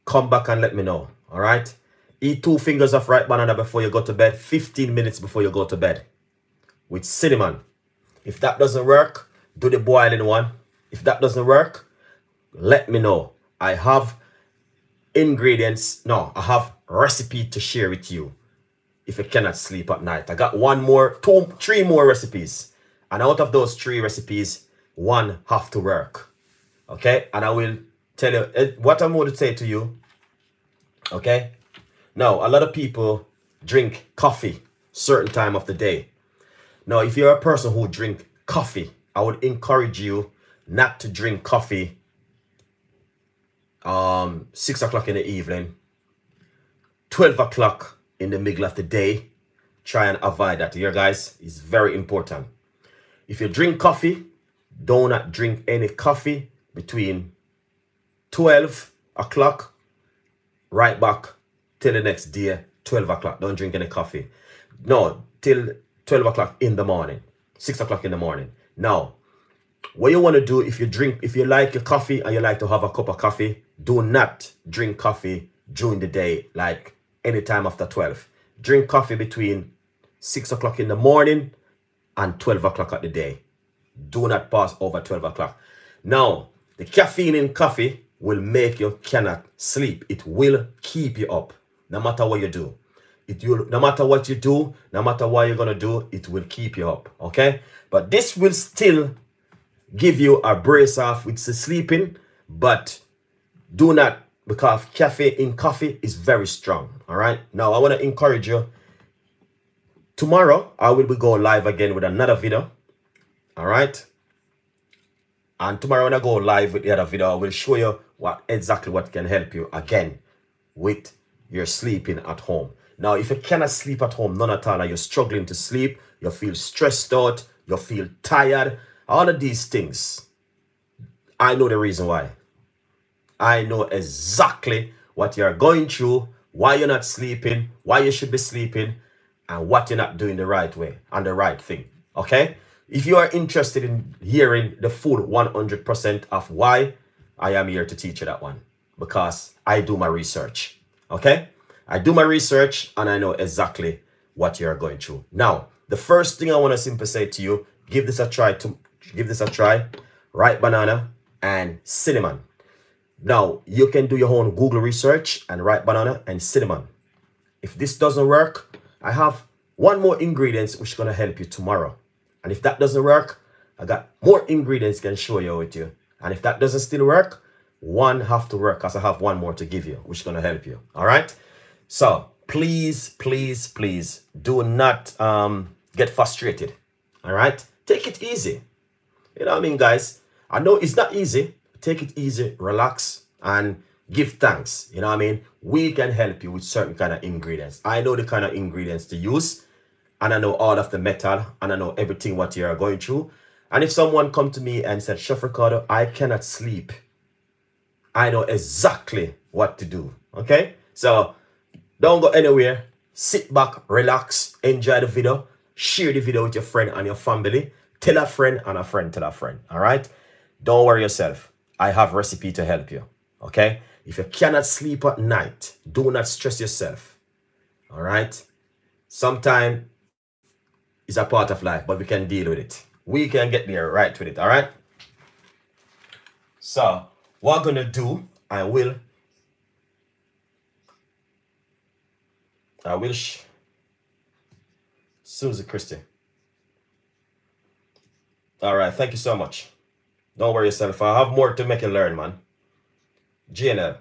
Speaker 1: come back and let me know. All right. Eat two fingers of ripe banana before you go to bed. 15 minutes before you go to bed. With cinnamon. If that doesn't work, do the boiling one. If that doesn't work, let me know. I have ingredients. No, I have recipe to share with you if you cannot sleep at night. I got one more, two, three more recipes. And out of those three recipes, one have to work. Okay? And I will tell you eh, what I'm going to say to you. Okay? Now, a lot of people drink coffee certain time of the day. Now, if you're a person who drink coffee, I would encourage you not to drink coffee um, 6 o'clock in the evening, 12 o'clock in the middle of the day. Try and avoid that here, guys. It's very important. If you drink coffee, do not drink any coffee between 12 o'clock right back till the next day, 12 o'clock. Don't drink any coffee. No, till 12 o'clock in the morning, 6 o'clock in the morning. Now, what you want to do if you drink, if you like your coffee and you like to have a cup of coffee, do not drink coffee during the day, like anytime after 12. Drink coffee between 6 o'clock in the morning and 12 o'clock at the day. Do not pass over 12 o'clock. Now, the caffeine in coffee will make you cannot sleep. It will keep you up, no matter what you do. It will, no matter what you do, no matter what you're gonna do, it will keep you up. Okay, but this will still give you a brace off with the sleeping, but do not because caffeine in coffee is very strong. All right. Now I want to encourage you. Tomorrow I will be going live again with another video. All right. And tomorrow when I go live with the other video, I will show you what exactly what can help you again with your sleeping at home. Now, if you cannot sleep at home, none at all, and you're struggling to sleep, you feel stressed out, you feel tired, all of these things, I know the reason why. I know exactly what you're going through, why you're not sleeping, why you should be sleeping, and what you're not doing the right way and the right thing. Okay? If you are interested in hearing the full 100% of why, I am here to teach you that one because I do my research. Okay? I do my research and I know exactly what you're going through. Now, the first thing I want to simply say to you, give this a try to give this a try. Ripe banana and cinnamon. Now, you can do your own Google research and ripe banana and cinnamon. If this doesn't work, I have one more ingredients which is going to help you tomorrow. And if that doesn't work, I got more ingredients can show you with you. And if that doesn't still work, one have to work because I have one more to give you, which is going to help you. All right. So please, please, please do not um, get frustrated. All right. Take it easy. You know what I mean, guys? I know it's not easy. Take it easy, relax, and give thanks. You know what I mean? We can help you with certain kind of ingredients. I know the kind of ingredients to use, and I know all of the metal, and I know everything what you are going through. And if someone come to me and said, Chef Ricardo, I cannot sleep, I know exactly what to do. Okay? So don't go anywhere. Sit back, relax, enjoy the video, share the video with your friend and your family. Tell a friend and a friend tell a friend. All right? Don't worry yourself. I have recipe to help you. Okay? If you cannot sleep at night, do not stress yourself. All right? Sometimes it's a part of life, but we can deal with it. We can get there right with it. All right? So, what I'm going to do, I will I will Susie Christie. All right, thank you so much. Don't worry yourself. I have more to make you learn, man. GNL.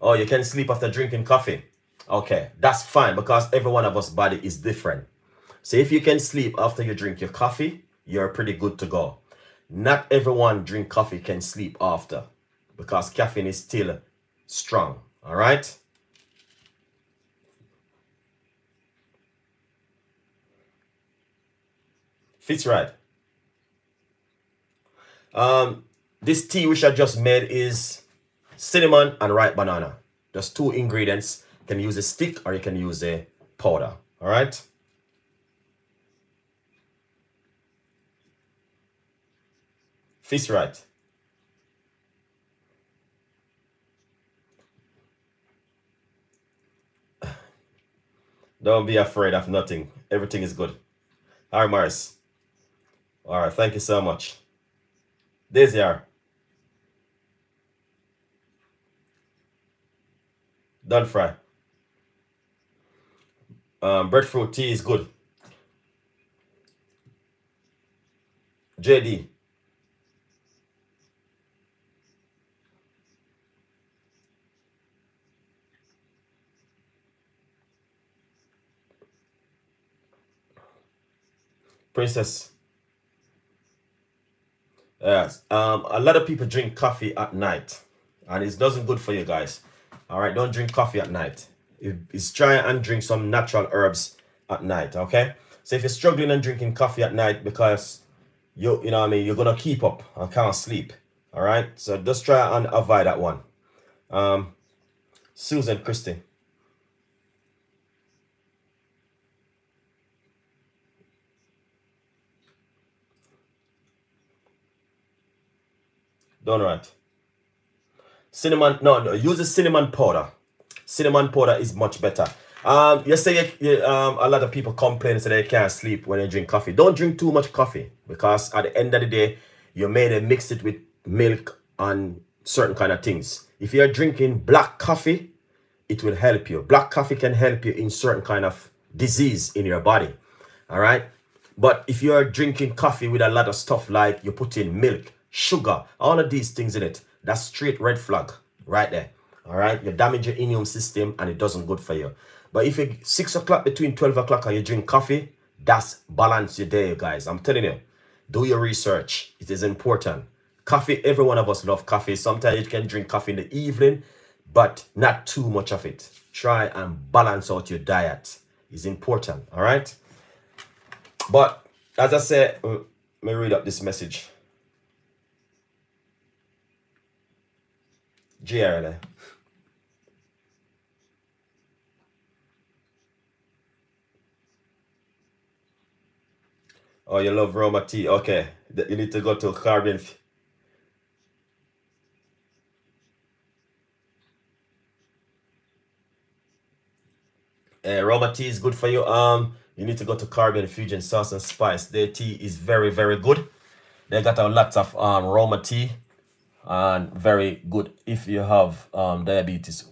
Speaker 1: Oh, you can sleep after drinking coffee. Okay, that's fine because every one of us body is different. So if you can sleep after you drink your coffee, you're pretty good to go. Not everyone drink coffee can sleep after because caffeine is still strong. All right. Fits right. Um, this tea which I just made is cinnamon and ripe banana. Just two ingredients. You can use a stick or you can use a powder. All right. Fits right. Don't be afraid of nothing. Everything is good. All right, Morris. All right, thank you so much. They are. Done fry. Um, breadfruit tea is good. JD. Princess. Yes. Um, a lot of people drink coffee at night, and it doesn't good for you guys. All right, don't drink coffee at night. It's try and drink some natural herbs at night. Okay. So if you're struggling and drinking coffee at night because you you know I mean you're gonna keep up and can't sleep. All right. So just try and avoid that one. Um, Susan Christie. Done right. Cinnamon, no, no, use the cinnamon powder. Cinnamon powder is much better. Um, you, um, a lot of people complain say they can't sleep when they drink coffee. Don't drink too much coffee because at the end of the day, you may then mix it with milk and certain kind of things. If you're drinking black coffee, it will help you. Black coffee can help you in certain kind of disease in your body. All right. But if you're drinking coffee with a lot of stuff like you put in milk, sugar, all of these things in it, that's straight red flag right there. All right. You damage your immune system and it doesn't good for you. But if it's 6 o'clock between 12 o'clock and you drink coffee, that's balance your day, guys. I'm telling you, do your research. It is important. Coffee, every one of us love coffee. Sometimes you can drink coffee in the evening, but not too much of it. Try and balance out your diet. It's important, all right? But as I said, uh, let me read up this message. GRLA. Oh, you love Roma tea. Okay. You need to go to Caribbean. Uh, Roma tea is good for you. Um, you need to go to Caribbean Fusion Sauce and Spice. Their tea is very, very good. They got a lot of um Roma tea and very good if you have um diabetes.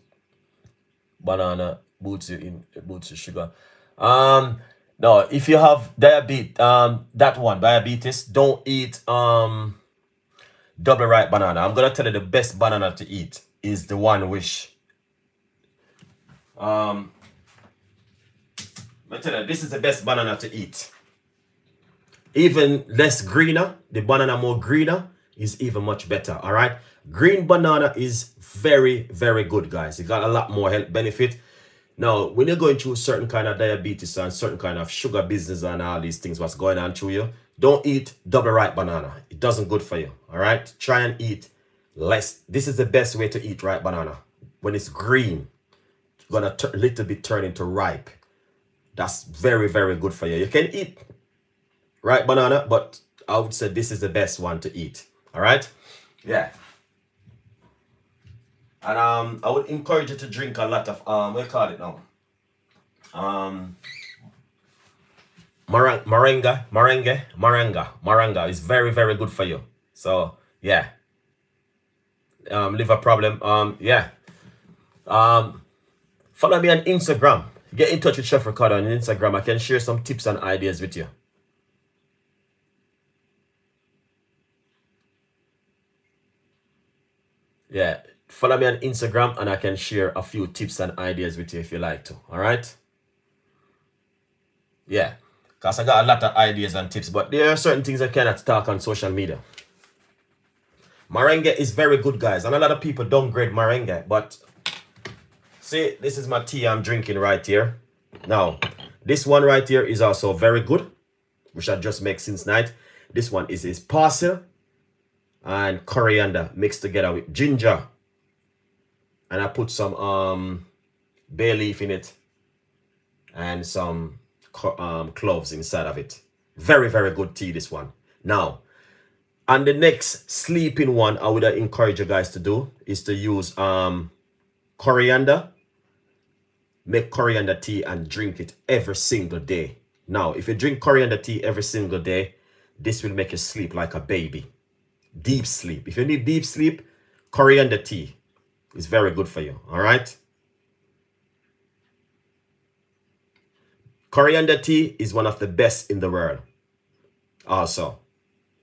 Speaker 1: Banana boots you in boots your sugar. Um, no, if you have diabetes, um, that one diabetes, don't eat um double ripe banana. I'm gonna tell you the best banana to eat is the one which um I tell you, this is the best banana to eat. Even less greener, the banana more greener is even much better. All right. Green banana is very, very good, guys. It got a lot more health benefit. Now, when you're going through certain kind of diabetes and certain kind of sugar business and all these things, what's going on through you, don't eat double ripe banana. It doesn't good for you. All right. Try and eat less. This is the best way to eat ripe banana. When it's green, you're gonna a little bit turn into ripe. That's very, very good for you. You can eat ripe banana, but I would say this is the best one to eat. All right? Yeah. And um, I would encourage you to drink a lot of, um, what call it now? Um, Marang moringa, moringa, moringa, moringa is very, very good for you. So, yeah. Um, liver problem, um, yeah. Um, follow me on Instagram. Get in touch with Chef Ricardo on Instagram. I can share some tips and ideas with you. Yeah, follow me on Instagram and I can share a few tips and ideas with you if you like to. All right? Yeah, because I got a lot of ideas and tips, but there are certain things I cannot talk on social media. Moringa is very good, guys. And a lot of people downgrade moringa, but See, this is my tea I'm drinking right here. Now, this one right here is also very good, which I just make since night. This one is, is parsley and coriander mixed together with ginger. And I put some um, bay leaf in it and some um, cloves inside of it. Very, very good tea, this one. Now, and the next sleeping one I would encourage you guys to do is to use um, coriander make coriander tea and drink it every single day. Now, if you drink coriander tea every single day, this will make you sleep like a baby. Deep sleep. If you need deep sleep, coriander tea is very good for you. All right. Coriander tea is one of the best in the world. Also.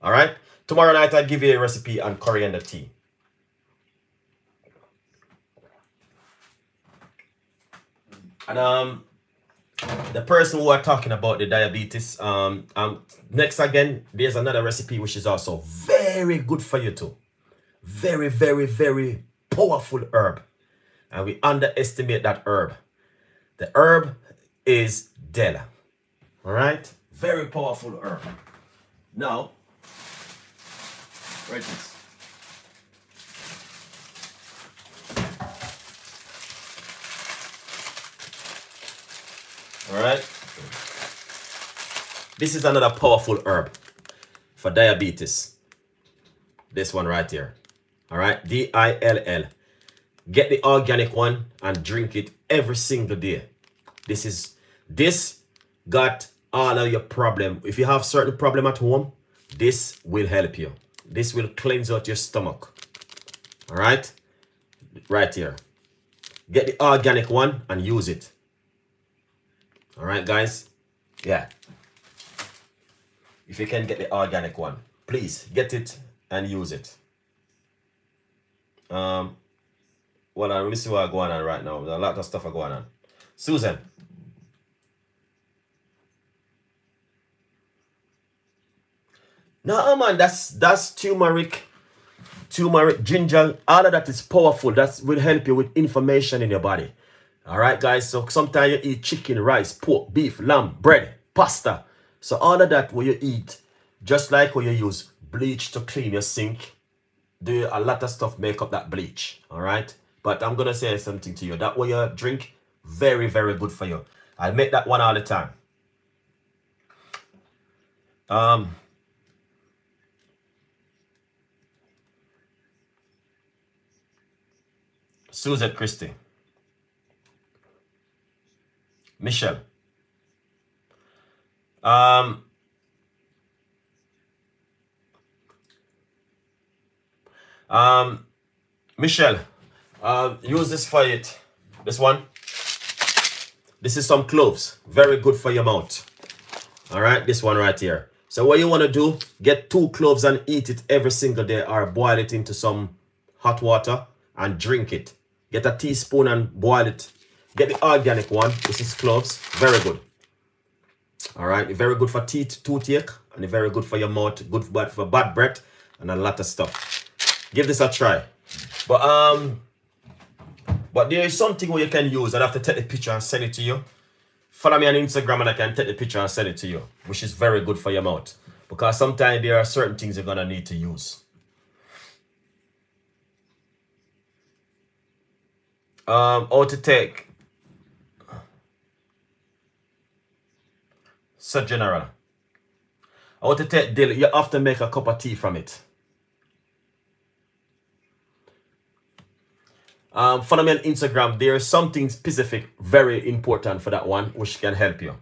Speaker 1: All right. Tomorrow night, I'll give you a recipe on coriander tea. And um, the person who are talking about the diabetes, um, um, next again, there's another recipe which is also very good for you too. Very, very, very powerful herb. And we underestimate that herb. The herb is Della. All right? Very powerful herb. Now, right All right. This is another powerful herb for diabetes. This one right here. All right, D-I-L-L. Get the organic one and drink it every single day. This is, this got all of your problem. If you have certain problem at home, this will help you. This will cleanse out your stomach. All right, right here. Get the organic one and use it. All right, guys. Yeah. If you can get the organic one, please get it and use it. Um, well, let me see what's going on right now. There's a lot of stuff are going on. Susan. No, man, that's that's turmeric, turmeric, ginger. All of that is powerful. That will help you with inflammation in your body. All right, guys. So sometimes you eat chicken, rice, pork, beef, lamb, bread, pasta. So all of that what you eat, just like when you use bleach to clean your sink, do a lot of stuff make up that bleach. All right. But I'm gonna say something to you. That way you drink, very, very good for you. I make that one all the time. Um Susan Christie. Michelle. Um um Michelle, uh, use this for it. This one. This is some cloves. Very good for your mouth. All right, this one right here. So what you want to do, get two cloves and eat it every single day or boil it into some hot water and drink it. Get a teaspoon and boil it. Get the organic one. This is cloves. Very good. All right, very good for teeth, toothache, and very good for your mouth. Good for bad breath and a lot of stuff. Give this a try. But um, but there is something where you can use. I'd have to take the picture and send it to you. Follow me on Instagram and I can take the picture and send it to you, which is very good for your mouth. Because sometimes there are certain things you're gonna need to use. Um, or to take so general. I want to take dill. You have to make a cup of tea from it. Um, follow me on Instagram. There is something specific, very important for that one, which can help you.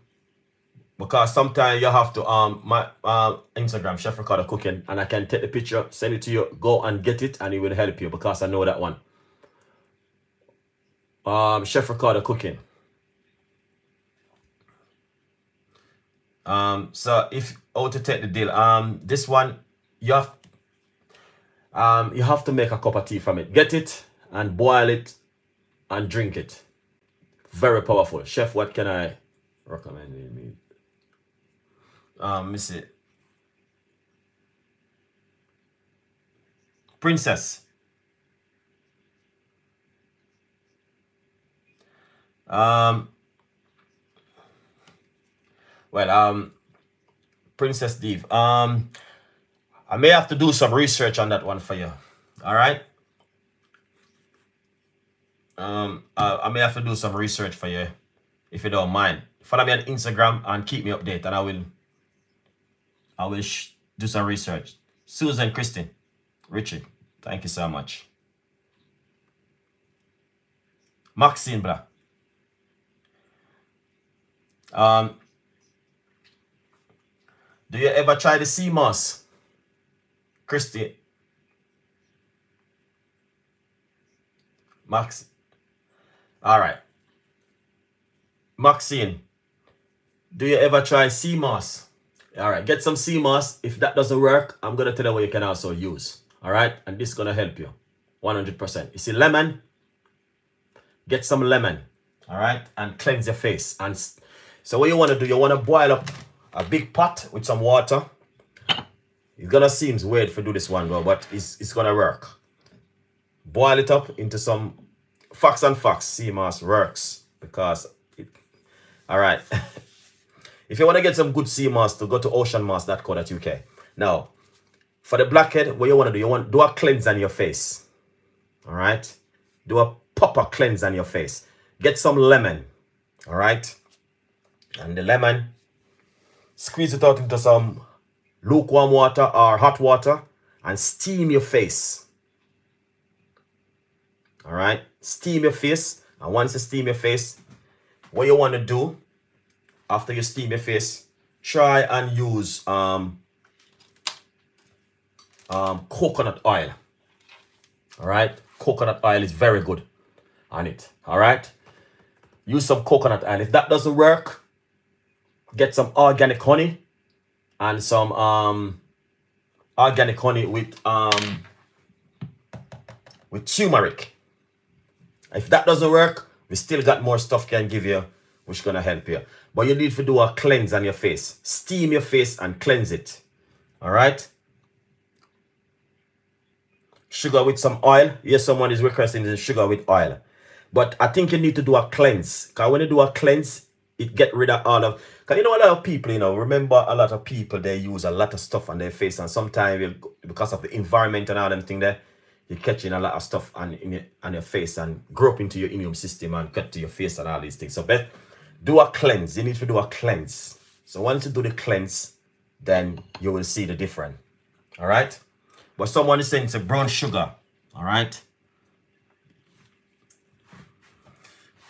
Speaker 1: Because sometimes you have to um my um Instagram Chef Ricardo cooking, and I can take the picture, send it to you, go and get it, and it will help you because I know that one. Um, Chef Ricardo cooking. Um, so if how to take the dill, um, this one you have um you have to make a cup of tea from it. Get it and boil it and drink it. Very powerful. Chef, what can I recommend? Me? Um, miss it. Princess. Um, well, um, Princess Div. Um, I may have to do some research on that one for you. All right. Um, I, I may have to do some research for you, if you don't mind. Follow me on Instagram and keep me updated, and I will. I will do some research. Susan, Christine, Richard, thank you so much. Maxine Black. Um, do you ever try the sea moss? Christy. Max. All right. Maxine, do you ever try sea moss? All right, get some sea moss. If that doesn't work, I'm going to tell you what you can also use. All right, and this is going to help you 100%. You see lemon? Get some lemon. All right, and cleanse your face. And so what you want to do, you want to boil up a big pot with some water. It's to seem weird to do this one, though, but it's, it's to work. Boil it up into some Fox and Fox sea moss works because it, all right. [laughs] if you want to get some good sea moss, to go to oceanmoss.co.uk. Now, for the blackhead, what you want to do, you want do a cleanse on your face. All right. Do a proper cleanse on your face. Get some lemon. All right. And the lemon, squeeze it out into some lukewarm water or hot water and steam your face. All right. Steam your face. And once you steam your face, what you want to do after you steam your face, try and use um, um, coconut oil. All right. Coconut oil is very good on it. All right. Use some coconut oil. If that doesn't work, get some organic honey and some um, organic honey with um, with turmeric. If that doesn't work, we still got more stuff can give you, which gonna help you. But you need to do a cleanse on your face. Steam your face and cleanse it. All right. Sugar with some oil. Yes, someone is requesting the sugar with oil. But I think you need to do a cleanse. Because when you do a cleanse, it get rid of all of... Because you know a lot of people, you know, remember a lot of people, they use a lot of stuff on their face. And sometimes because of the environment and all them thing there, you're catching a lot of stuff on, in your, on your face and grow up into your immune system and get to your face and all these things. So best do a cleanse. You need to do a cleanse. So once you do the cleanse, then you will see the difference. All right. But someone is saying it's a brown sugar. All right.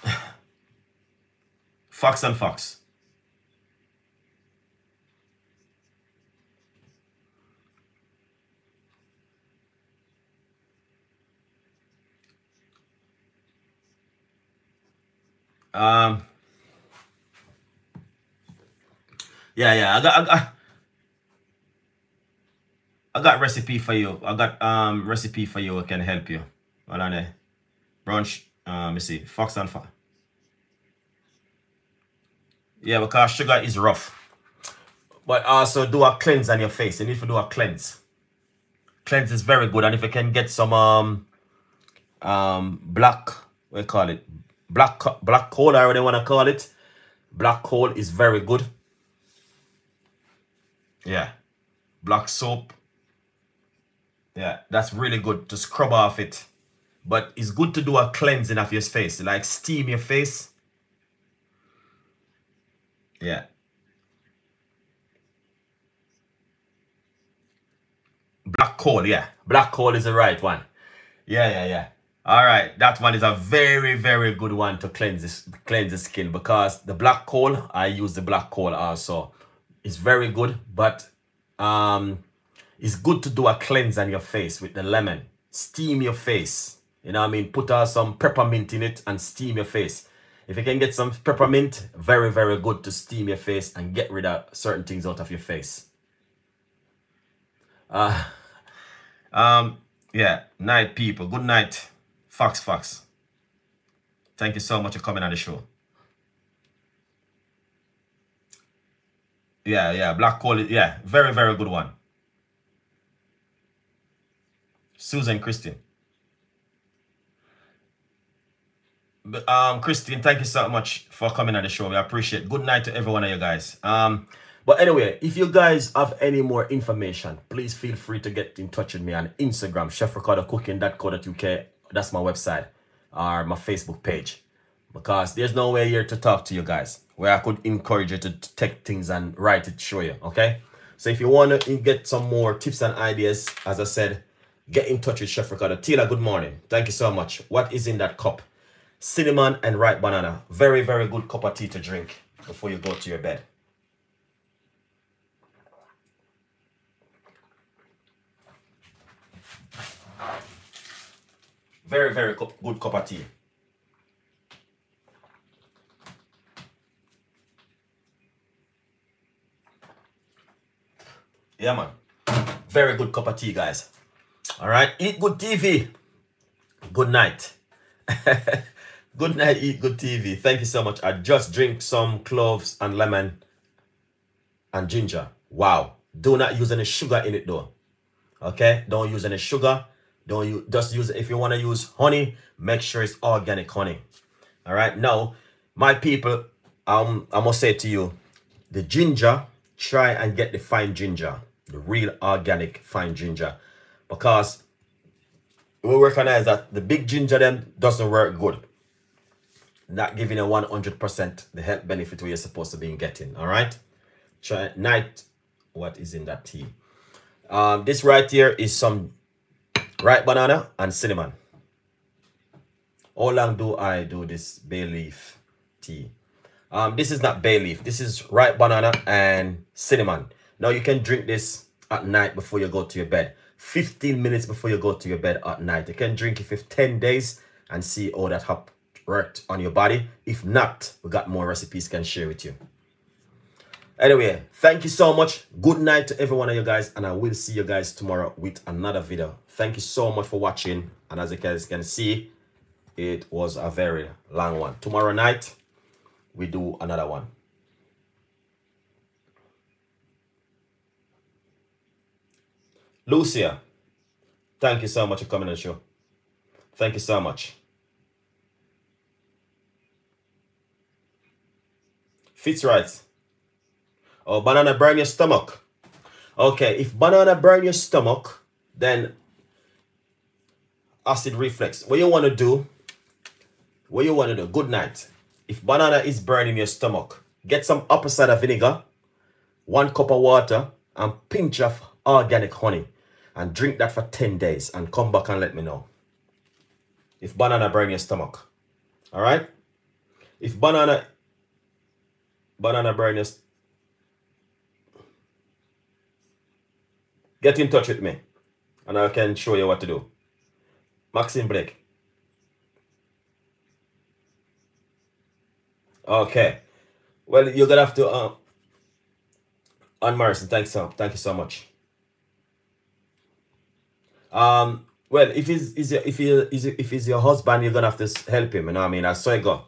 Speaker 1: [sighs] Fox and Fox. Um, yeah, yeah, I got, I got, I got recipe for you. I got um recipe for you. I can help you. Hold on there. Brunch. Uh, let me see. Fox and Fox. Yeah, because sugar is rough. But also do a cleanse on your face. You need to do a cleanse. Cleanse is very good. And if you can get some um um black, what do you call it? Black black coal I already want to call it. Black coal is very good. Yeah. Black soap. Yeah that's really good to scrub off it. But it's good to do a cleansing of your face like steam your face. Yeah. Black coal yeah. Black coal is the right one. Yeah yeah yeah all right, that one is a very, very good one to cleanse this, cleanse the skin because the black coal, I use the black coal also. It's very good, but um, it's good to do a cleanse on your face with the lemon. Steam your face. You know what I mean? Put uh, some peppermint in it and steam your face. If you can get some peppermint, very, very good to steam your face and get rid of certain things out of your face. Uh, [laughs] um, yeah, night people. Good night. Fox Fox. Thank you so much for coming on the show. Yeah, yeah, Black Coal, yeah, very, very good one. Susan Christine. Um, Christine, thank you so much for coming on the show. We appreciate. Good night to every one of you guys. Um, but anyway, if you guys have any more information, please feel free to get in touch with me on Instagram, chefricardoCooking.co.uk that's my website or my Facebook page. Because there's no way here to talk to you guys where I could encourage you to take things and write it, show you, okay? So if you want to get some more tips and ideas, as I said, get in touch with Chef Ricardo. Tila, good morning. Thank you so much. What is in that cup? Cinnamon and ripe banana. Very, very good cup of tea to drink before you go to your bed. Very, very good cup of tea. Yeah, man. Very good cup of tea, guys. All right. Eat good TV. Good night. [laughs] good night. Eat good TV. Thank you so much. I just drink some cloves and lemon and ginger. Wow. Do not use any sugar in it, though. Okay. Don't use any sugar. Don't you just use if you want to use honey, make sure it's organic honey. All right. Now, my people, um, I must say to you, the ginger, try and get the fine ginger, the real organic fine ginger, because we recognize that the big ginger then doesn't work good. Not giving a 100% the health benefit we are supposed to be getting. All right. Try night. What is in that tea? Um, this right here is some ripe banana and cinnamon. How long do I do this bay leaf tea? Um, this is not bay leaf. This is ripe banana and cinnamon. Now you can drink this at night before you go to your bed. 15 minutes before you go to your bed at night. You can drink it for 10 days and see all that have worked on your body. If not, we got more recipes can share with you. Anyway, thank you so much. Good night to every one of you guys. And I will see you guys tomorrow with another video. Thank you so much for watching. And as you guys can see, it was a very long one. Tomorrow night, we do another one. Lucia, thank you so much for coming on the show. Thank you so much. Fitzright. Oh, banana burn your stomach. Okay, if banana burn your stomach, then acid reflux. What you want to do, what you want to do, good night. If banana is burning your stomach, get some apple cider vinegar, one cup of water, and pinch of organic honey. And drink that for 10 days and come back and let me know. If banana burn your stomach. Alright? If banana banana burn your get in touch with me and I can show you what to do. Maxine Blake. Okay. Well, you're gonna have to uh Anne Morrison, thanks so thank you so much. Um well if he's is if he is if he's your husband, you're gonna have to help him, you know what I mean? I so you go.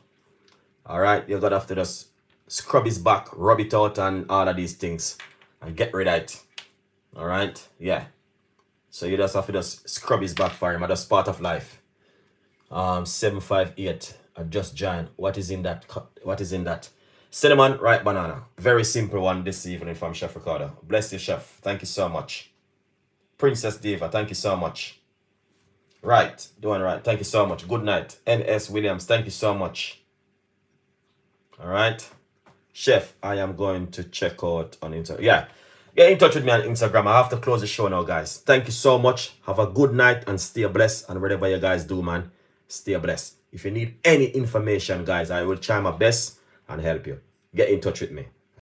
Speaker 1: Alright, you're gonna have to just scrub his back, rub it out and all of these things and get rid of it. All right, yeah. So you just have to just scrub his back for him. That's part of life. Um, seven five eight. I just joined. What is in that? What is in that? Cinnamon, right banana. Very simple one this evening from Chef Ricardo. Bless you, Chef. Thank you so much. Princess Diva, thank you so much. Right, doing right. Thank you so much. Good night. N.S. Williams, thank you so much. All right. Chef, I am going to check out on Instagram. Yeah. Get in touch with me on Instagram. I have to close the show now, guys. Thank you so much. Have a good night and stay blessed. And whatever you guys do, man, stay blessed. If you need any information, guys, I will try my best and help you. Get in touch with me.